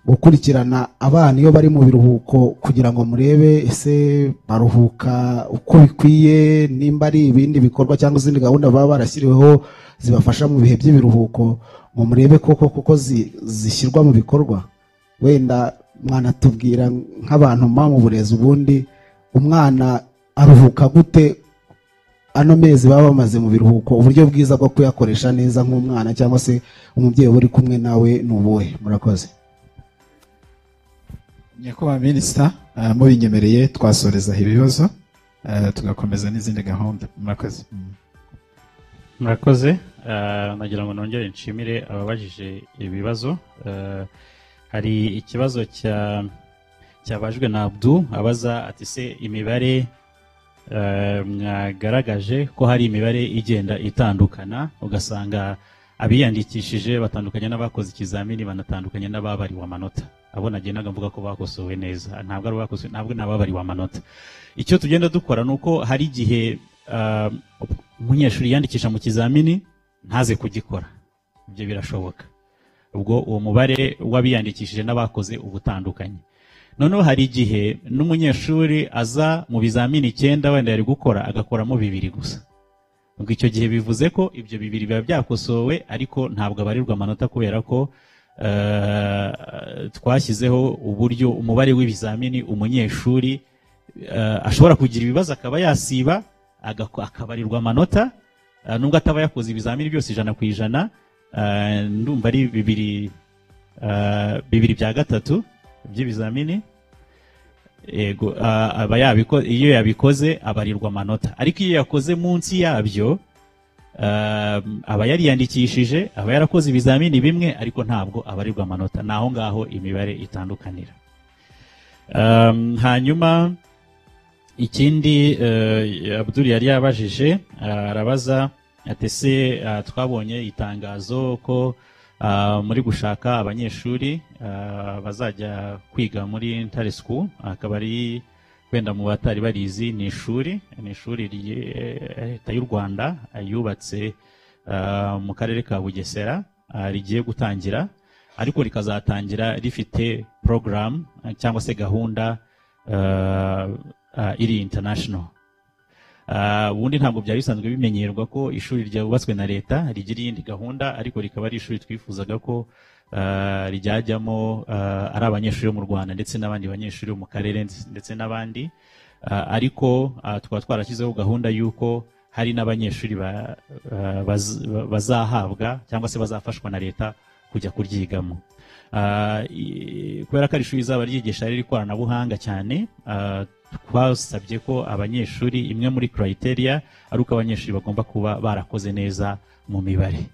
gukurikirana abana iyo bari mu biruhuko kugira ngo murebe ese baruhuka uko bikwiye nimba ari ibindi bikorwa cyangwa izindi gahunda baba barashyiriweho zibafasha mu bihe by'ibiruhuko ngo murebe koko kuko zi- zishyirwa mu bikorwa. Wenda mwanatubwira nk'abantu mba mu burezi ubundi umwana aruhuka gute ano mezi baba bamaze mu biruhuko uburyo bwiza bwo kuyakoresha neza nk'umwana cyangwa se umubyeyi uba uri kumwe nawe ni ubuhe? Murakoze. Nyakubahwa minisita ah, mubinyemereye twasoreza ibibazo ah, tugakomeza n'izindi gahunda. Murakoze. Mm. murakoze. Eh, nagira ngo nongere nshimire ababajije ibibazo. Hari ikibazo cya cyabajwe na abdu abaza ati se imibare mwagaragaje ko hari imibare igenda itandukana? Ugasanga abiyandikishije batandukanye n'abakoze ikizamini banatandukanye n'ababariwe amanota abo nagendaga mvuga ko bakosowe neza. Ntabwo ari abakosowe ntabwo ni ababariwe amanota icyo tugenda dukora ni uko hari igihe ah, umunyeshuri yiyandikisha mu kizamini ntaze kugikora. Ibyo birashoboka. Ubwo uwo mubare w'abiyandikishije n'abakoze uba utandukanye noneho hari igihe n'umunyeshuri aza mu bizamini icyenda wenda yari gukora agakoramo bibiri gusa. Ubwo icyo gihe bivuze ko ibyo bibiri biba byakosowe ariko ntabwo abarirwa amanota kubera ko twashyizeho uburyo umubare w'ibizamini umunyeshuri eh, ashobora kugira ibibazo akaba yasiba akabarirwa amanota eh, nubwo ataba yakoze ibizamini byose ijana ku ijana eh, ndumva ari bibiri eh, bibiri bya gatatu by'ibizamini. Aba yabiko iyo yabikoze abarirwa amanota. Ariko iyo yakoze munsi yabyo aba yariyandikishije aba yarakoze ibizamini bimwe ariko ntabwo abarirwa amanota. Ni aho ngaho imibare itandukanira. Um, hanyuma ikindi uh, Abdul yari yabajije arabaza ati se uh, twabonye itangazo ko muri gushaka abanyeshuri bazajya kwiga muri Ntare School. Akaba ari wenda mu batari barizi ni ishuri ni ishuri rye- leta y'u Rwanda uh, yubatse uh, mu karere ka Bugesera rigiye gutangira ariko rikazatangira rifite program uh, cyangwa se gahunda iri international. Ubundi ntabwo byari bisanzwe bimenyerwa ko ishuri ryubatswe na leta rigira iyindi gahunda ariko rikaba ari ishuri twifuzaga ko uh, rijyajyamo uh, ari abanyeshuri bo mu Rwanda ndetse n'abandi banyeshuri bo mu karere ndetse n'abandi. Uh, ariko tukaba twarashyizeho gahunda y'uko hari n'abanyeshuri ba, baz, bazahabwa cyangwa se bazafashwa na leta kujya kuryigamo. Kubera ko ari ishuri rizaba ryigisha riri ikoranabuhanga cyane twasabye ko abanyeshuri imwe muri criteria ari uko abanyeshuri bagomba kuba barakoze neza mu mibare.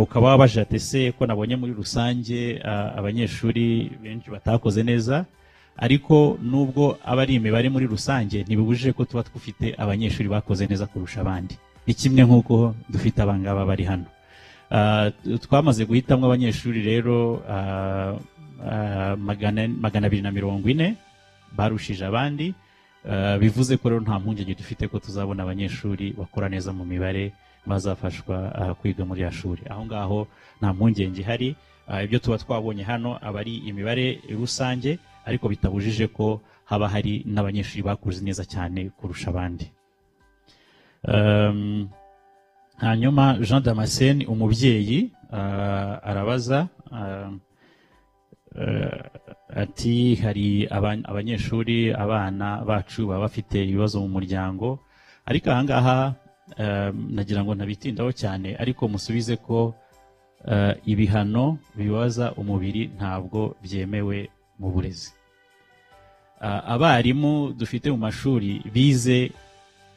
Ukaba wabaje ati ese ko nabonye muri rusange uh, abanyeshuri benshi batakoze neza? Ariko nubwo aba ari imibare muri rusange ntibibujije ko tuba dufite abanyeshuri bakoze neza kurusha abandi. Ni kimwe nk'uko dufite abangaba bari hano. Uh, twamaze guhitamo abanyeshuri rero magana abiri na mirongo ine barushije abandi. Bivuze ko rero nta mpungenge dufite ko tuzabona abanyeshuri bakora neza mu mibare. Bazafashwa uh, kwiga muri ya shuri. Aho ngaho nta mpungenge ihari. Uh, ibyo tuba twabonye hano aba ari imibare rusange ariko bitabujije ko haba hari n'abanyeshuri bakoze neza cyane kurusha abandi. Um, hanyuma jean damascene umubyeyi uh, arabaza uh, ati hari aba- abanyeshuri abana bacu baba bafite ibibazo mu muryango? Ariko ahangaha nagira ngo ntabitindaho cyane ariko musubize ko uh, ibihano bibaza umubiri ntabwo byemewe mu burezi. Uh, abarimu dufite mu mashuri bize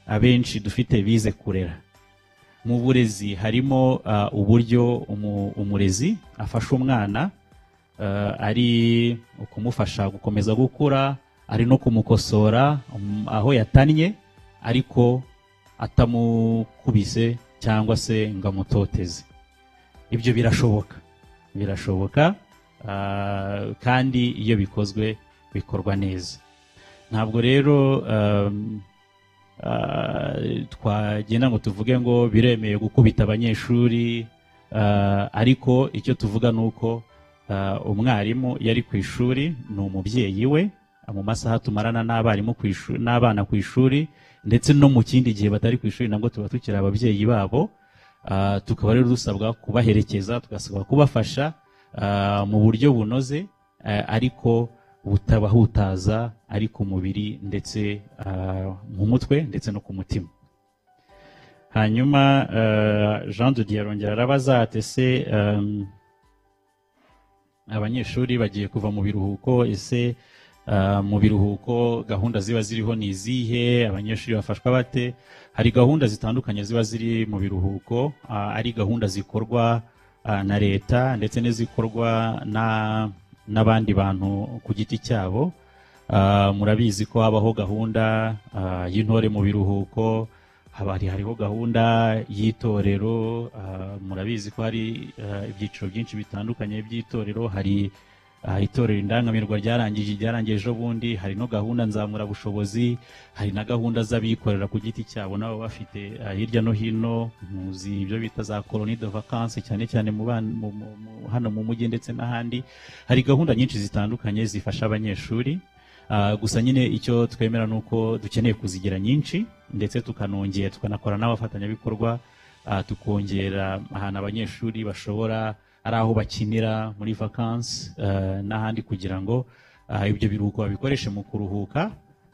abenshi dufite bize kurera. Mu burezi harimo uh, uburyo umu- umurezi afasha umwana ari ukumufasha gukomeza gukura ari no kumukosora um, aho yatannye ariko atamukubise cyangwa se ngo amutoteze. Ibyo birashoboka. Birashoboka uh, kandi iyo bikozwe bikorwa neza. Ntabwo rero um, ah, twagenda ngo tuvuge ngo biremeye gukubita abanyeshuri ah, ariko icyo tuvuga ni uko ah, umwarimu yari ku ishuri ni umubyeyi we mu masaha tumarana n'abana ku ishuri ndetse no mu kindi gihe batari ku ishuri nabwo tuba tukiri ababyeyi babo Ah, tukaba rero dusabwa kubaherekeza tugasabwa kubafasha ah, mu buryo bunoze ah, ariko butabahutaza ari ku mubiri ndetse mu mutwe ndetse no ku mutima. Hanyuma jean de arongera arabaza ati ese um, abanyeshuri bagiye kuva mu biruhuko ese mu biruhuko gahunda ziba ziriho ni izihe? Abanyeshuri bafashwa bate? Hari gahunda zitandukanye ziba ziri mu biruhuko ah, ari gahunda zikorwa ah, na leta ndetse n'izikorwa na- n'abandi bantu ku giti cyabo. Murabizi ko habaho gahunda ah, y'intore mu biruhuko hariho gahunda y'itorero murabizi ko hari ibyiciro byinshi bitandukanye by'itorero hari itorero indangamirwa ryarangije ryarangiye ejo bundi hari no gahunda nzamurabushobozi hari na gahunda z'abikorera ku giti cyabo nabo bafite ah, hirya no hino muzi ibyo bita za coloni de vacances cyane cyane mu hano mu mujyi ndetse n'ahandi. Hari gahunda nyinshi zitandukanye zifasha abanyeshuri. Ah, gusa nyine icyo twemera ni uko dukeneye kuzigira nyinshi ndetse tukanongera tukanakora n'abafatanyabikorwa ah, tukongera ahantu abanyeshuri bashobora ari aho bakinira muri vacances ah, n'ahandi kugira ngo ah, ibyo biruhuko babikoreshe mu kuruhuka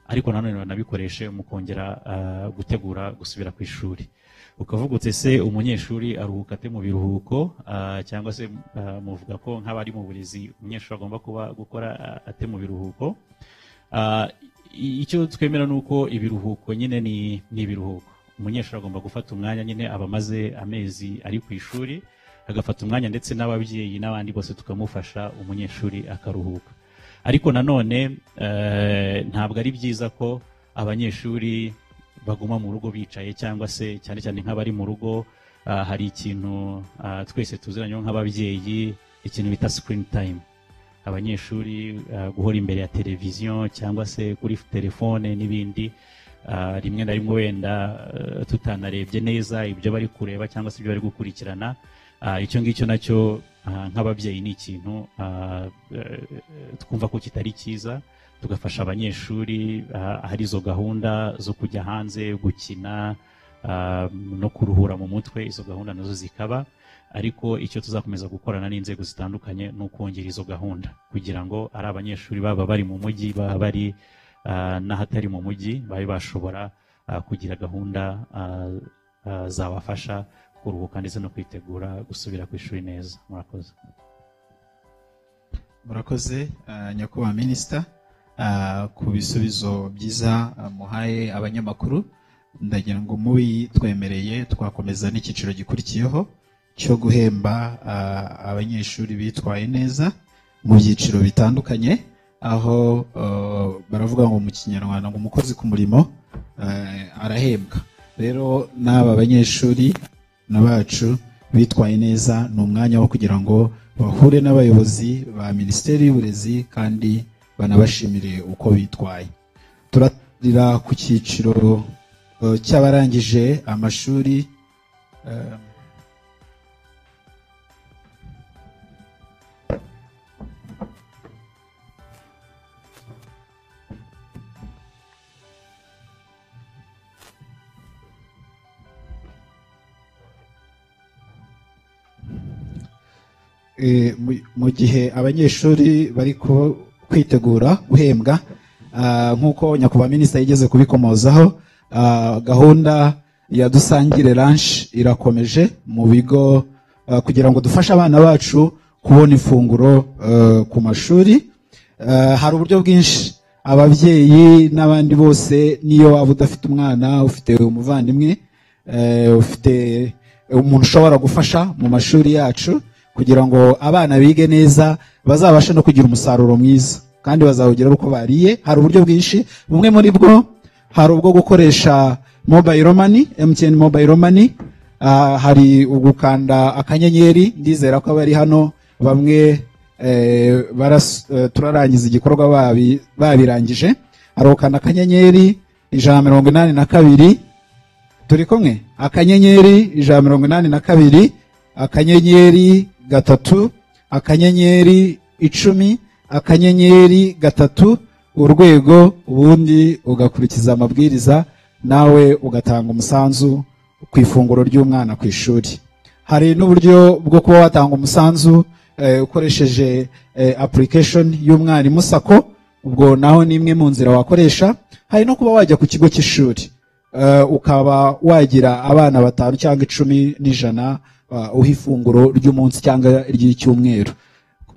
ariko nanone banabikoreshe mu kongera ah, gutegura gusubira ku ishuri. Ukavuga utse se umunyeshuri aruhuka ate mu biruhuko? Cyangwa se muvuga ko nk'abari mu burezi umunyeshuri agomba kuba gukora ate mu biruhuko? Icyo twemera ni uko ibiruhuko nyine ni ibiruhuko umunyeshuri agomba gufata umwanya nyine aba amaze amezi ari ku ishuri agafata umwanya ndetse n'ababyeyi n'abandi bose tukamufasha umunyeshuri akaruhuka. Ariko nanone eh, ntabwo ari byiza ko abanyeshuri baguma mu rugo bicaye cyangwa se cyane cyane nk'abari mu rugo ah, hari ikintu ah, twese tuziranyeho nk'ababyeyi ikintu bita screen time. Abanyeshuri ah, guhora imbere ya televiziyo cyangwa se kuri telefone n'ibindi rimwe na rimwe wenda ah, tutanarebye neza ibyo bari kureba cyangwa se ibyo bari gukurikirana. Icyo ngicyo na cyo ah, nk'ababyeyi ni ikintu ah, eh, twumva ko kitari cyiza tugafasha abanyeshuri ah, ahari izo gahunda zo kujya hanze gukina ah, no kuruhura mu mutwe izo gahunda na zo zikaba ariko icyo tuzakomeza gukorana n'inzego zitandukanye ni ukongera izo gahunda kugira ngo ari abanyeshuri baba bari mu mujyi baba bari ah, n'ahatari mu mujyi babe bashobora ah, kugira gahunda ah, ah, zabafasha kuruhuka ndetse no kwitegura gusubira ku ishuri neza. Murakoze. Murakoze ah, nyakubahwa minisita. Ah, ku bisubizo byiza ah, muhaye abanyamakuru ndagira ngo mubitwemereye twakomeza n'icyiciro gikurikiyeho cyo guhemba abanyeshuri bitwaye neza mu byiciro bitandukanye aho ah, baravuga ngo mu kinyarwanda ngo umukozi ku murimo ah, arahembwa. Rero n'aba banyeshuri na bacu bitwaye neza ni umwanya wo kugira ngo bahure n'abayobozi ba minisiteri y'uburezi kandi banabashimire uko bitwaye. Turarira ku cyiciro eh, cy'abarangije amashuri mu- mu gihe abanyeshuri bari kwitegura guhembwa ah, nk'uko nyakubahwa minisita yigeze kubikomozaho ah, gahunda ya dusangire ranch irakomeje mu bigo ah, kugira ngo dufashe abana bacu kubona ifunguro eh, ku mashuri. Ah, hari uburyo bwinshi. Ababyeyi n'abandi bose niyo waba udafite umwana ufite umuvandimwe eh, ufite umuntu ushobora gufasha mu mashuri yacu kugira ngo abana bige neza bazabashe no kugira umusaruro mwiza. Kandi bazawugira uko bariye hari uburyo bwinshi. Bumwe muri bwo hari ubwo gukoresha mobile money MTN mobile money. Ah, hari ugukanda akanyenyeri. Ndizera ko abari hano. Bamwe eh, eh, turarangiza igikorwa babi- babirangije. Hari ugukanda akanyenyeri ijana na mirongo inani na kabiri. Turi kumwe? Akanyenyeri ijana na mirongo inani na kabiri. Akanyenyeri gatatu akanyenyeri icumi akanyenyeri gatatu urwego ubundi ugakurikiza amabwiriza nawe ugatanga umusanzu ku ifunguro ry'umwana ku ishuri. Hari n'uburyo bwo kuba watanga umusanzu eh, ukoresheje eh, application y'umwarimu sako ubwo naho ni imwe mu nzira wakoresha. Hari no kuba wajya ku kigo cy'ishuri. Eh, ukaba wagira abana batanu cyangwa icumi n'ijana uha ifunguro ry'umunsi cyangwa ry'icyumweru.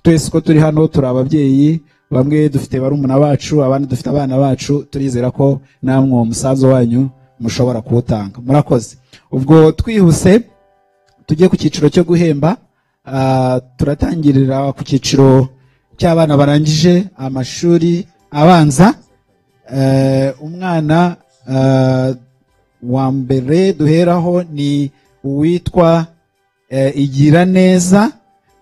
Twese uko turi hano turi ababyeyi bamwe dufite barumuna bacu abandi dufite abana bacu turizera ko namwe uwo musanzu wanyu mushobora kuwutanga. Murakoze. Ubwo twihuse tujye ku cyiciro cyo guhemba ah, turatangirira ku cyiciro cy'abana barangije amashuri abanza Eh, umwana ah, wa mbere duheraho ni uwitwa igira neza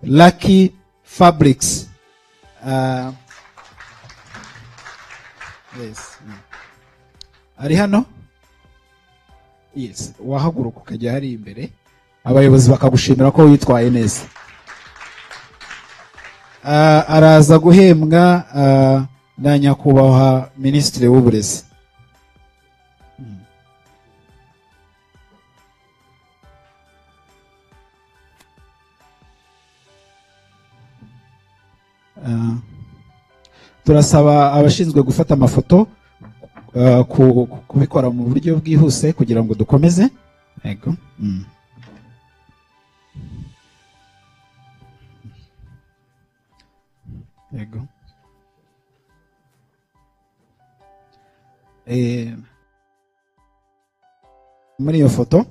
Lucky Fabrics. Ah, mm. ari hano? Wahaguruka ukajya hari imbere. Abayobozi bakagushimira ko witwaye neza. Ah, araza guhembwa ah, na nyakubahwa minisitiri w'uburezi. Turasaba abashinzwe gufata amafoto ku- kubikora mu buryo bwihuse kugira ngo dukomeze. Yego Mm. yego Eh, muri iyo foto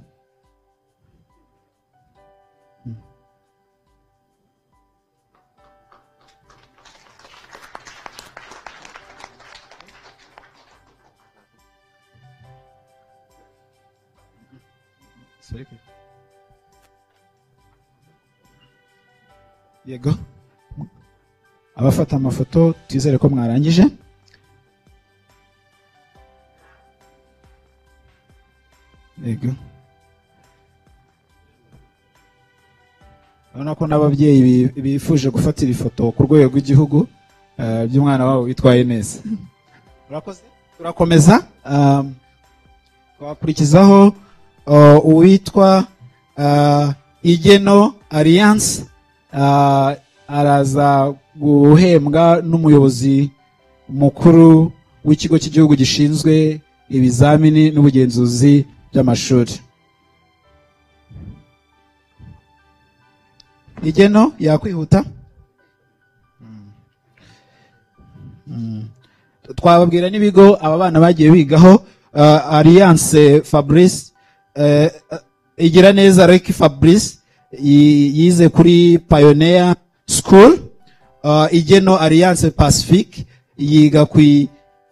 yego. Abafata amafoto twizere ko mwarangije. Yego. Urabona ko n'ababyeyi bi- bifuje gufatira ifoto ku rwego rw'igihugu eh, by'umwana wabo witwaye neza turakomeza? Um, twakurikizaho uh, uwitwa uh, igeno alliance. Araza guhembwa n'umuyobozi mukuru w'ikigo cy'igihugu gishinzwe ibizamini n'ubugenzuzi by'amashuri. Igeno yakwihuta? Mm. twababwira n'ibigo aba bana bagiye bigaho. Uh, alliance fabrice uh, igira neza reki fabrice. Yize kuri pioneer school uh, igeno alliance pacifique. Yiga ku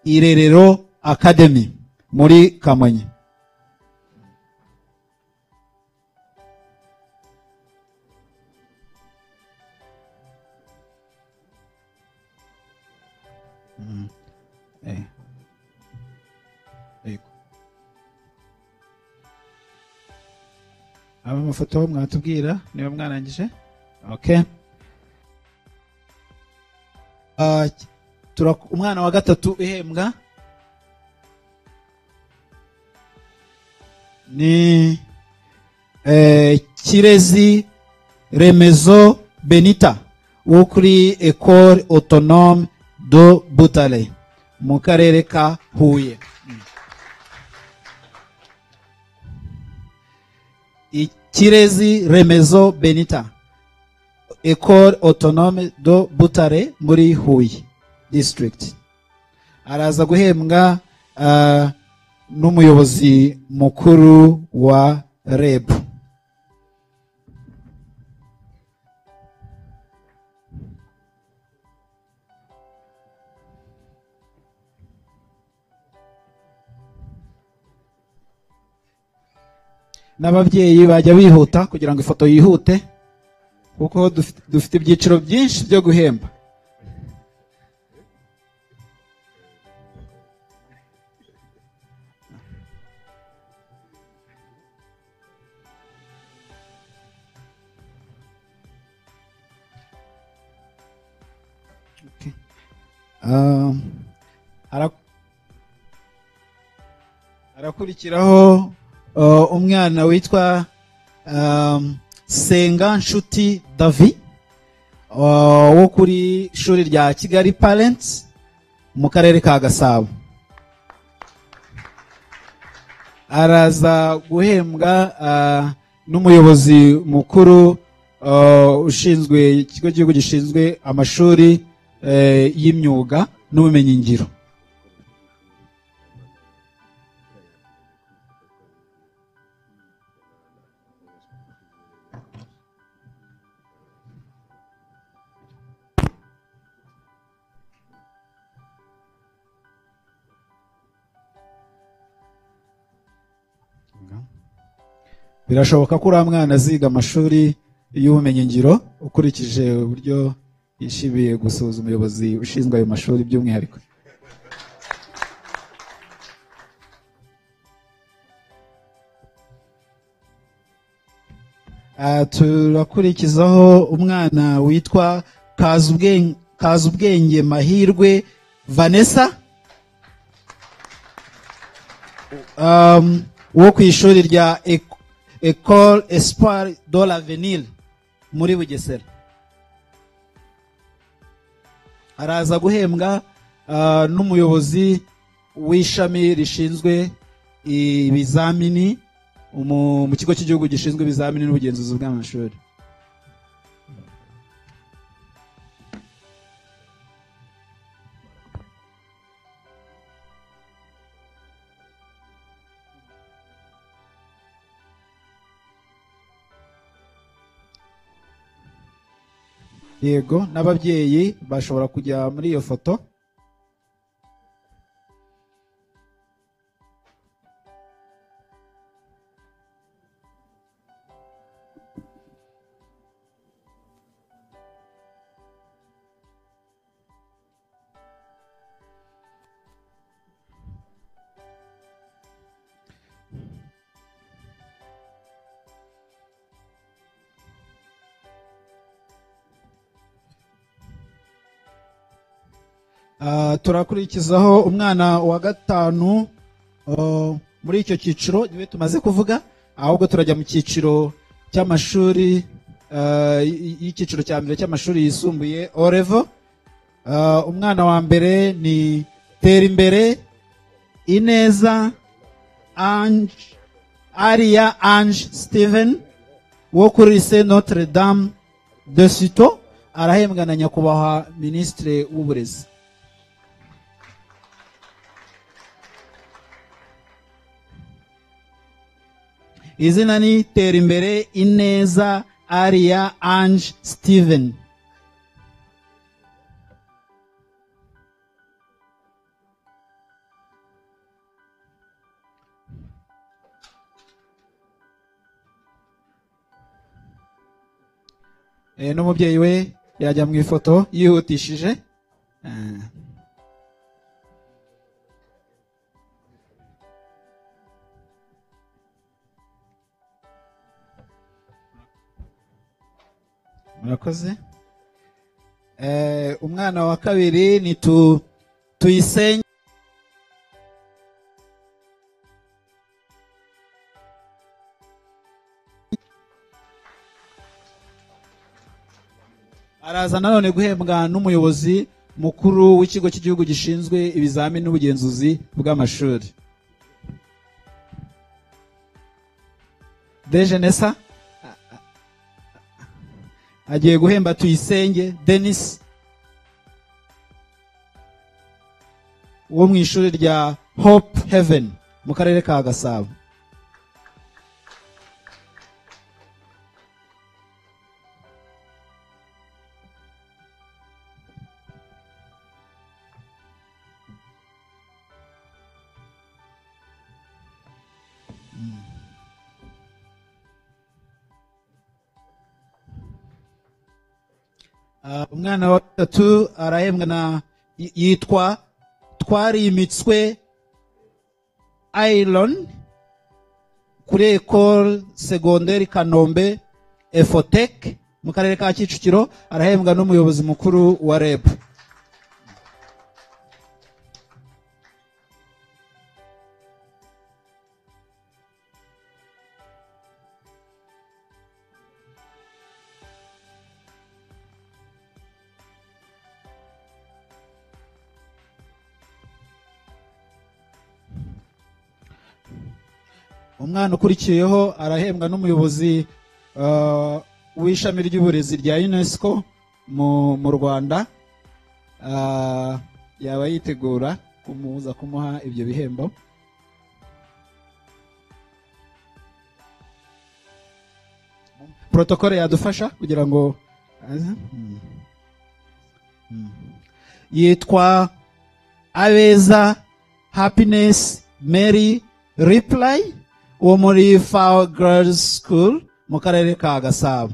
irerero academy muri kamonyi. Aba mafoto mwatubwira niba mwarangije okay Ah, umwana wa gatatu uhembwa. Ni eh, kirezi remezo benita wo kuri ecole autonome do butare mu karere ka huye. Ikirezi remezo benita. Ecole autonome do butare muri huye district. Araza guhembwa ah, n'umuyobozi mukuru wa reb. N'ababyeyi bajya bihuta kugira ngo ifoto yihute kuko dufite, ibyiciro byinshi byo guhemba. Um, harakurikiraho uh, umwana witwa um, senga nshuti davi uh, wo kuri ishuri rya kigali parents mu karere ka gasabo. Araza guhembwa uh, n'umuyobozi mukuru uh, ushinzwe ikigo cy'igihugu gishinzwe amashuri y'imyuga n'ubumenyingiro. Birashoboka ko uriya mwana aziga amashuri y'ubumenyingiro ukurikije uburyo yishimiye gusuhuza umuyobozi ushinzwe ayo mashuri by'umwihariko. Ah, turakurikizaho umwana witwa Kazubwen- kazubwenge mahirwe vanessa. Um, wo ku ishuri rya Ecole espoir de l'avenir. Muri bugesera araza guhembwa ah, n'umuyobozi w'ishami rishinzwe ibizamini mu kigo cy'igihugu gishinzwe ibizamini n'ubugenzuzi bw'amashuri. Yego n'ababyeyi bashobora kujya muri iyo foto. Turakurikizaho umwana wa gatanu ah, muri icyo cyiciro ni we tumaze kuvuga ahubwo turajya mu cyiciro cy'amashuri ah, y'icyiciro cya mbere cy'amashuri yisumbuye orevo. Umwana wa mbere ni tera imbere ineza ange ariya ange steven wo kuri lycée notre dame de sito arahembwa na nyakubahwa minisitiri w'uburezi. Izina ni terimbere ineza ariya ange steven. Eh, n'umubyeyi we yajya mu ifoto yihutishije. Murakoze? Eh, umwana wa kabiri ni tu tuyisenye araza nanone guhembwa n'umuyobozi mukuru w'ikigo cy'igihugu gishinzwe ibizamini n'ubugenzuzi bw'amashuri. Dejenesa agiye guhemba tuyisenge denis wo mu ishuri rya hope heaven mu karere ka gasabo. Umwana wa gatatu arahembwa na yitwa twarimitswe iron kuri ecole secondaire kanombe efotec mu karere ka kicukiro arahembwa n'umuyobozi mukuru wa reb umwana ukurikiyeho arahembwa n'umuyobozi uh, w'ishami ry'uburezi rya unesco mu, rwanda ah, yaba yitegura kumuza kumuha ibyo bihembo protokole yadufasha kugira ngo Hmm. Hmm. yitwa abeza happiness mary reply wo muri faw girls school mu karere ka gasabo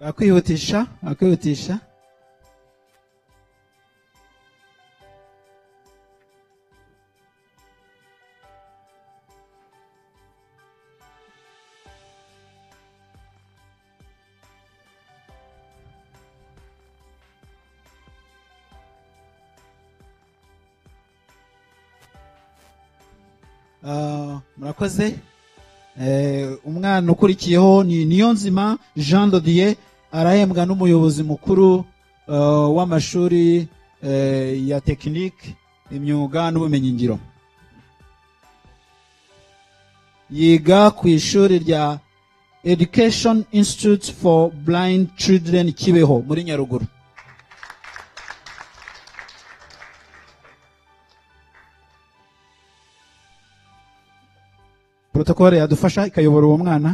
bakwihutisha Ah, murakoze. Eh, umwana ukurikiyeho ni jean arahembwa n'umuyobozi mukuru eh, w'amashuri eh, ya tekinike imyuga n'ubumenyingiro. Yiga ku ishuri rya education institute for blind children kibeho muri nyaruguru. Protokole yadufasha ikayobora uwo mwana.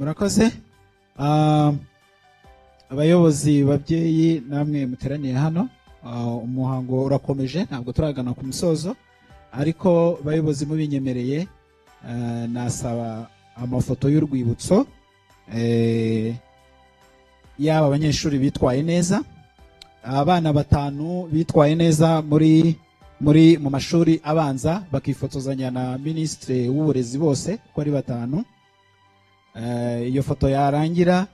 Murakoze? Ah, abayobozi babyeyi namwe muteraniye hano. Ah, umuhango urakomeje ntabwo turagana ku musozo. Ariko bayobozi mubinyemereye ah, nasaba amafoto y'urwibutso eh, yaba abanyeshuri bitwaye neza abana batanu bitwaye neza muri muri mu mashuri abanza bakifotozanya na minisitiri w'uburezi bose uko ari batanu. Iyo foto yarangira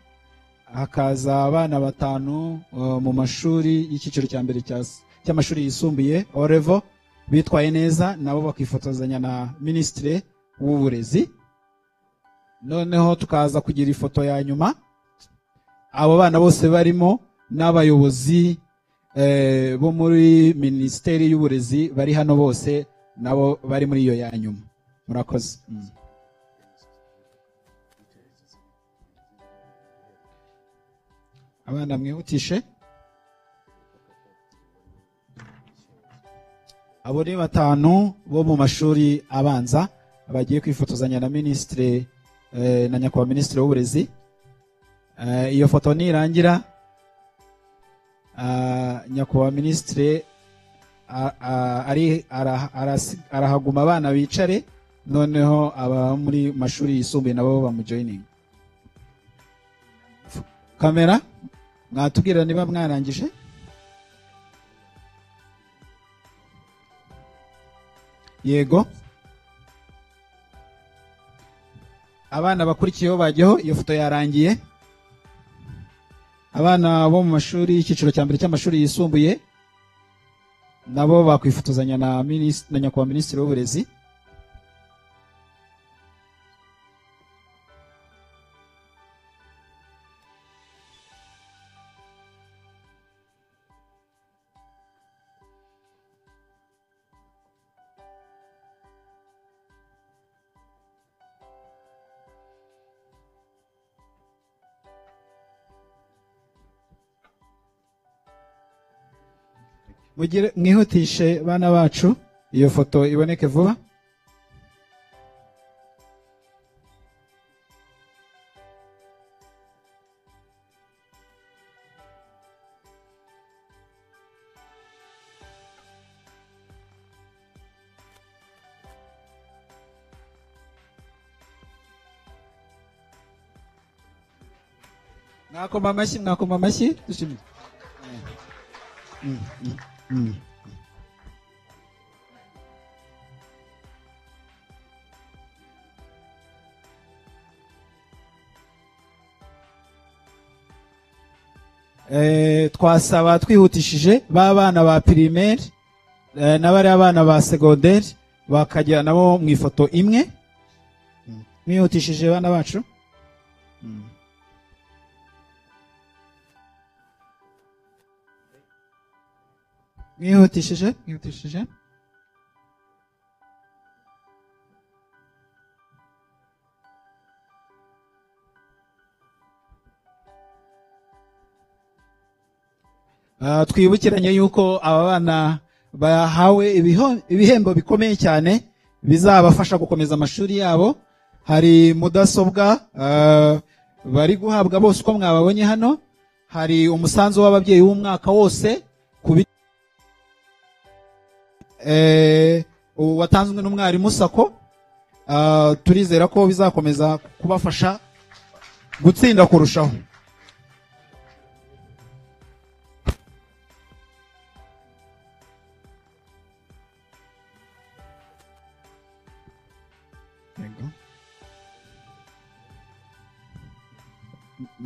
hakaza abana batanu eh, mu mashuri y'icyiciro cya mbere cya- cy'amashuri yisumbuye orevo bitwaye neza nabo bakifotozanya na minisitiri w'uburezi. Noneho tukaza kugira ifoto ya nyuma abo bana bose barimo n'abayobozi eh, bo muri minisiteri y'uburezi bari hano bose nabo bari muri iyo ya nyuma. Murakoze. Abana mwihutishe abo ni batanu bo mu mashuri abanza bagiye kwifotozanya na minisitiri eh, na nyakubahwa minisitiri w'uburezi. Eh, iyo foto nirangira ah, nyakubahwa minisitiri a- a- ari- ara- arasi- arahaguma abana bicare noneho aba muri mashuri yisumbuye nabo bamujoyininga kamera? Mwatubwira niba mwarangije? Yego. Abana bakurikiyeho bajyaho iyo foto yarangiye. Abana bo mu mashuri y'icyiciro cya mbere cy'amashuri yisumbuye nabo bakwifotozanya na nyakubahwa minisitiri w'uburezi. mugire mwihutishe bana bacu. Iyo foto iboneke vuba. Nakoma amashyi nakoma amashyi dushimire mm, mm. Twasaba twihutishije ba bana ba eh, n'abariya bana ba secondaire bakajya nabo mu ifoto imwe mwihutishije bana bacu mwihutishije mwihutishije twibukiranye yuko aba bana bahawe ibihembo bikomeye cyane bizabafasha gukomeza amashuri yabo hari mudasobwa bari guhabwa bose uko mwababonye hano hari umusanzu w'ababyeyi w'umwaka wose ku watanzwe n'umwarimu sako Ah, turizera ko bizakomeza kubafasha gutsinda kurushaho.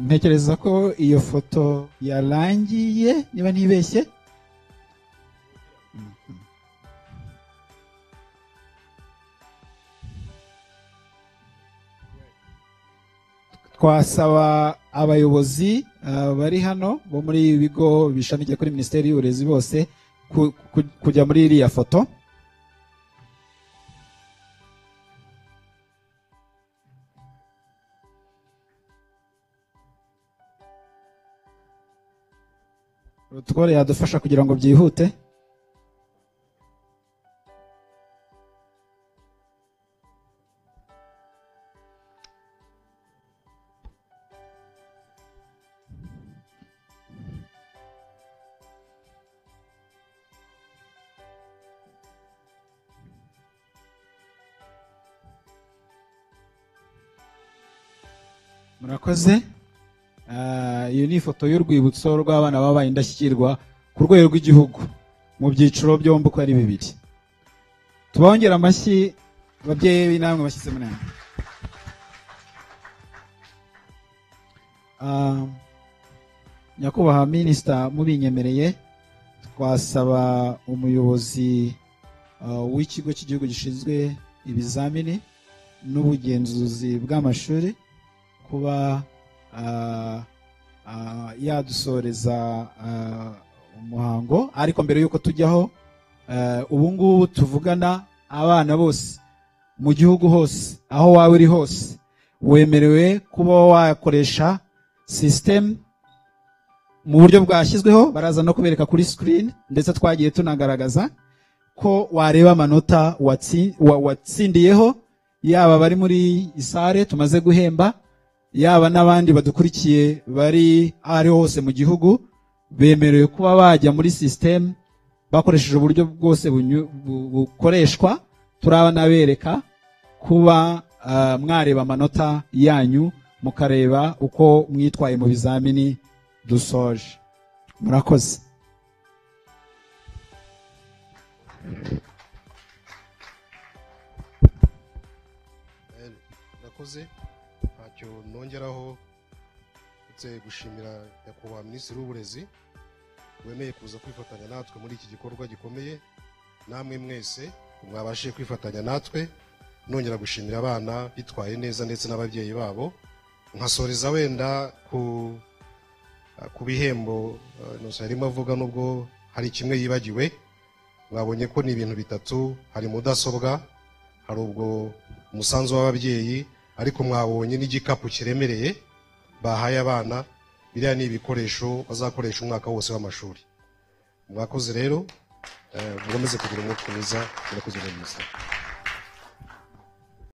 Ntekereza ko iyo foto yarangiye niba ntibeshye twasaba abayobozi ah, bari hano bo muri ibi bigo bishamikiye kuri minisiteri y'uburezi bose ku- ku- kujya muri iriya foto. Rutwore yadufasha kugira ngo byihute. Murakoze? Ah, iyo ni ifoto y'urwibutso rw'abana babaye indashyikirwa ku rwego rw'igihugu. Mu byiciro byombi uko ari bibiri. Tubongera amashyi babyeyi namwe bashyize muri hano Ah, nyakubahwa minisita mubinyemereye twasaba umuyobozi ah, w'ikigo cy'igihugu gishinzwe ibizamini n'ubugenzuzi bw'amashuri kuba ah, ah, yadusoreza ah, umuhango. Ariko mbere y'uko tujyaho ubu ngubu tuvugana abana bose mu gihugu hose aho waba uri hose. Wemerewe kuba wakoresha sisitemu mu buryo bwashyizweho. Baraza no kubereka kuri sikirini ndetse twagiye tunagaragaza ko wareba amanota watsi- wa- watsindiyeho. Yaba bari muri isare tumaze guhemba yaba n'abandi badukurikiye bari aho ariho hose mu gihugu bemerewe kuba bajya muri sisitemu bakoresheje uburyo bwose bukoreshwa. Turabanabereka kuba ah, mwareba amanota yanyu mukareba uko mwitwaye mu bizamini dusoje. Murakoze. Eh, nongeraho ndetse gushimira nyakubahwa minisitiri w'uburezi wemeye kuza kwifatanya natwe muri iki gikorwa gikomeye. Namwe mwese mwabashije kwifatanya natwe nongera gushimira abana bitwaye neza ndetse n'ababyeyi babo. Nkasoreza wenda ku bihembo eh, yarimo avuga nubwo hari kimwe yibagiwe. Mwabonye ko ni ibintu bitatu hari mudasobwa hari ubwo umusanzu w'ababyeyi ariko mwabonye n'igikapu kiremereye bahaye abana biriya ni ibikoresho bazakoresha umwaka wose w'amashuri. Mwakoze rero eh, mukomeze kugira umwuka mwiza murakoze neza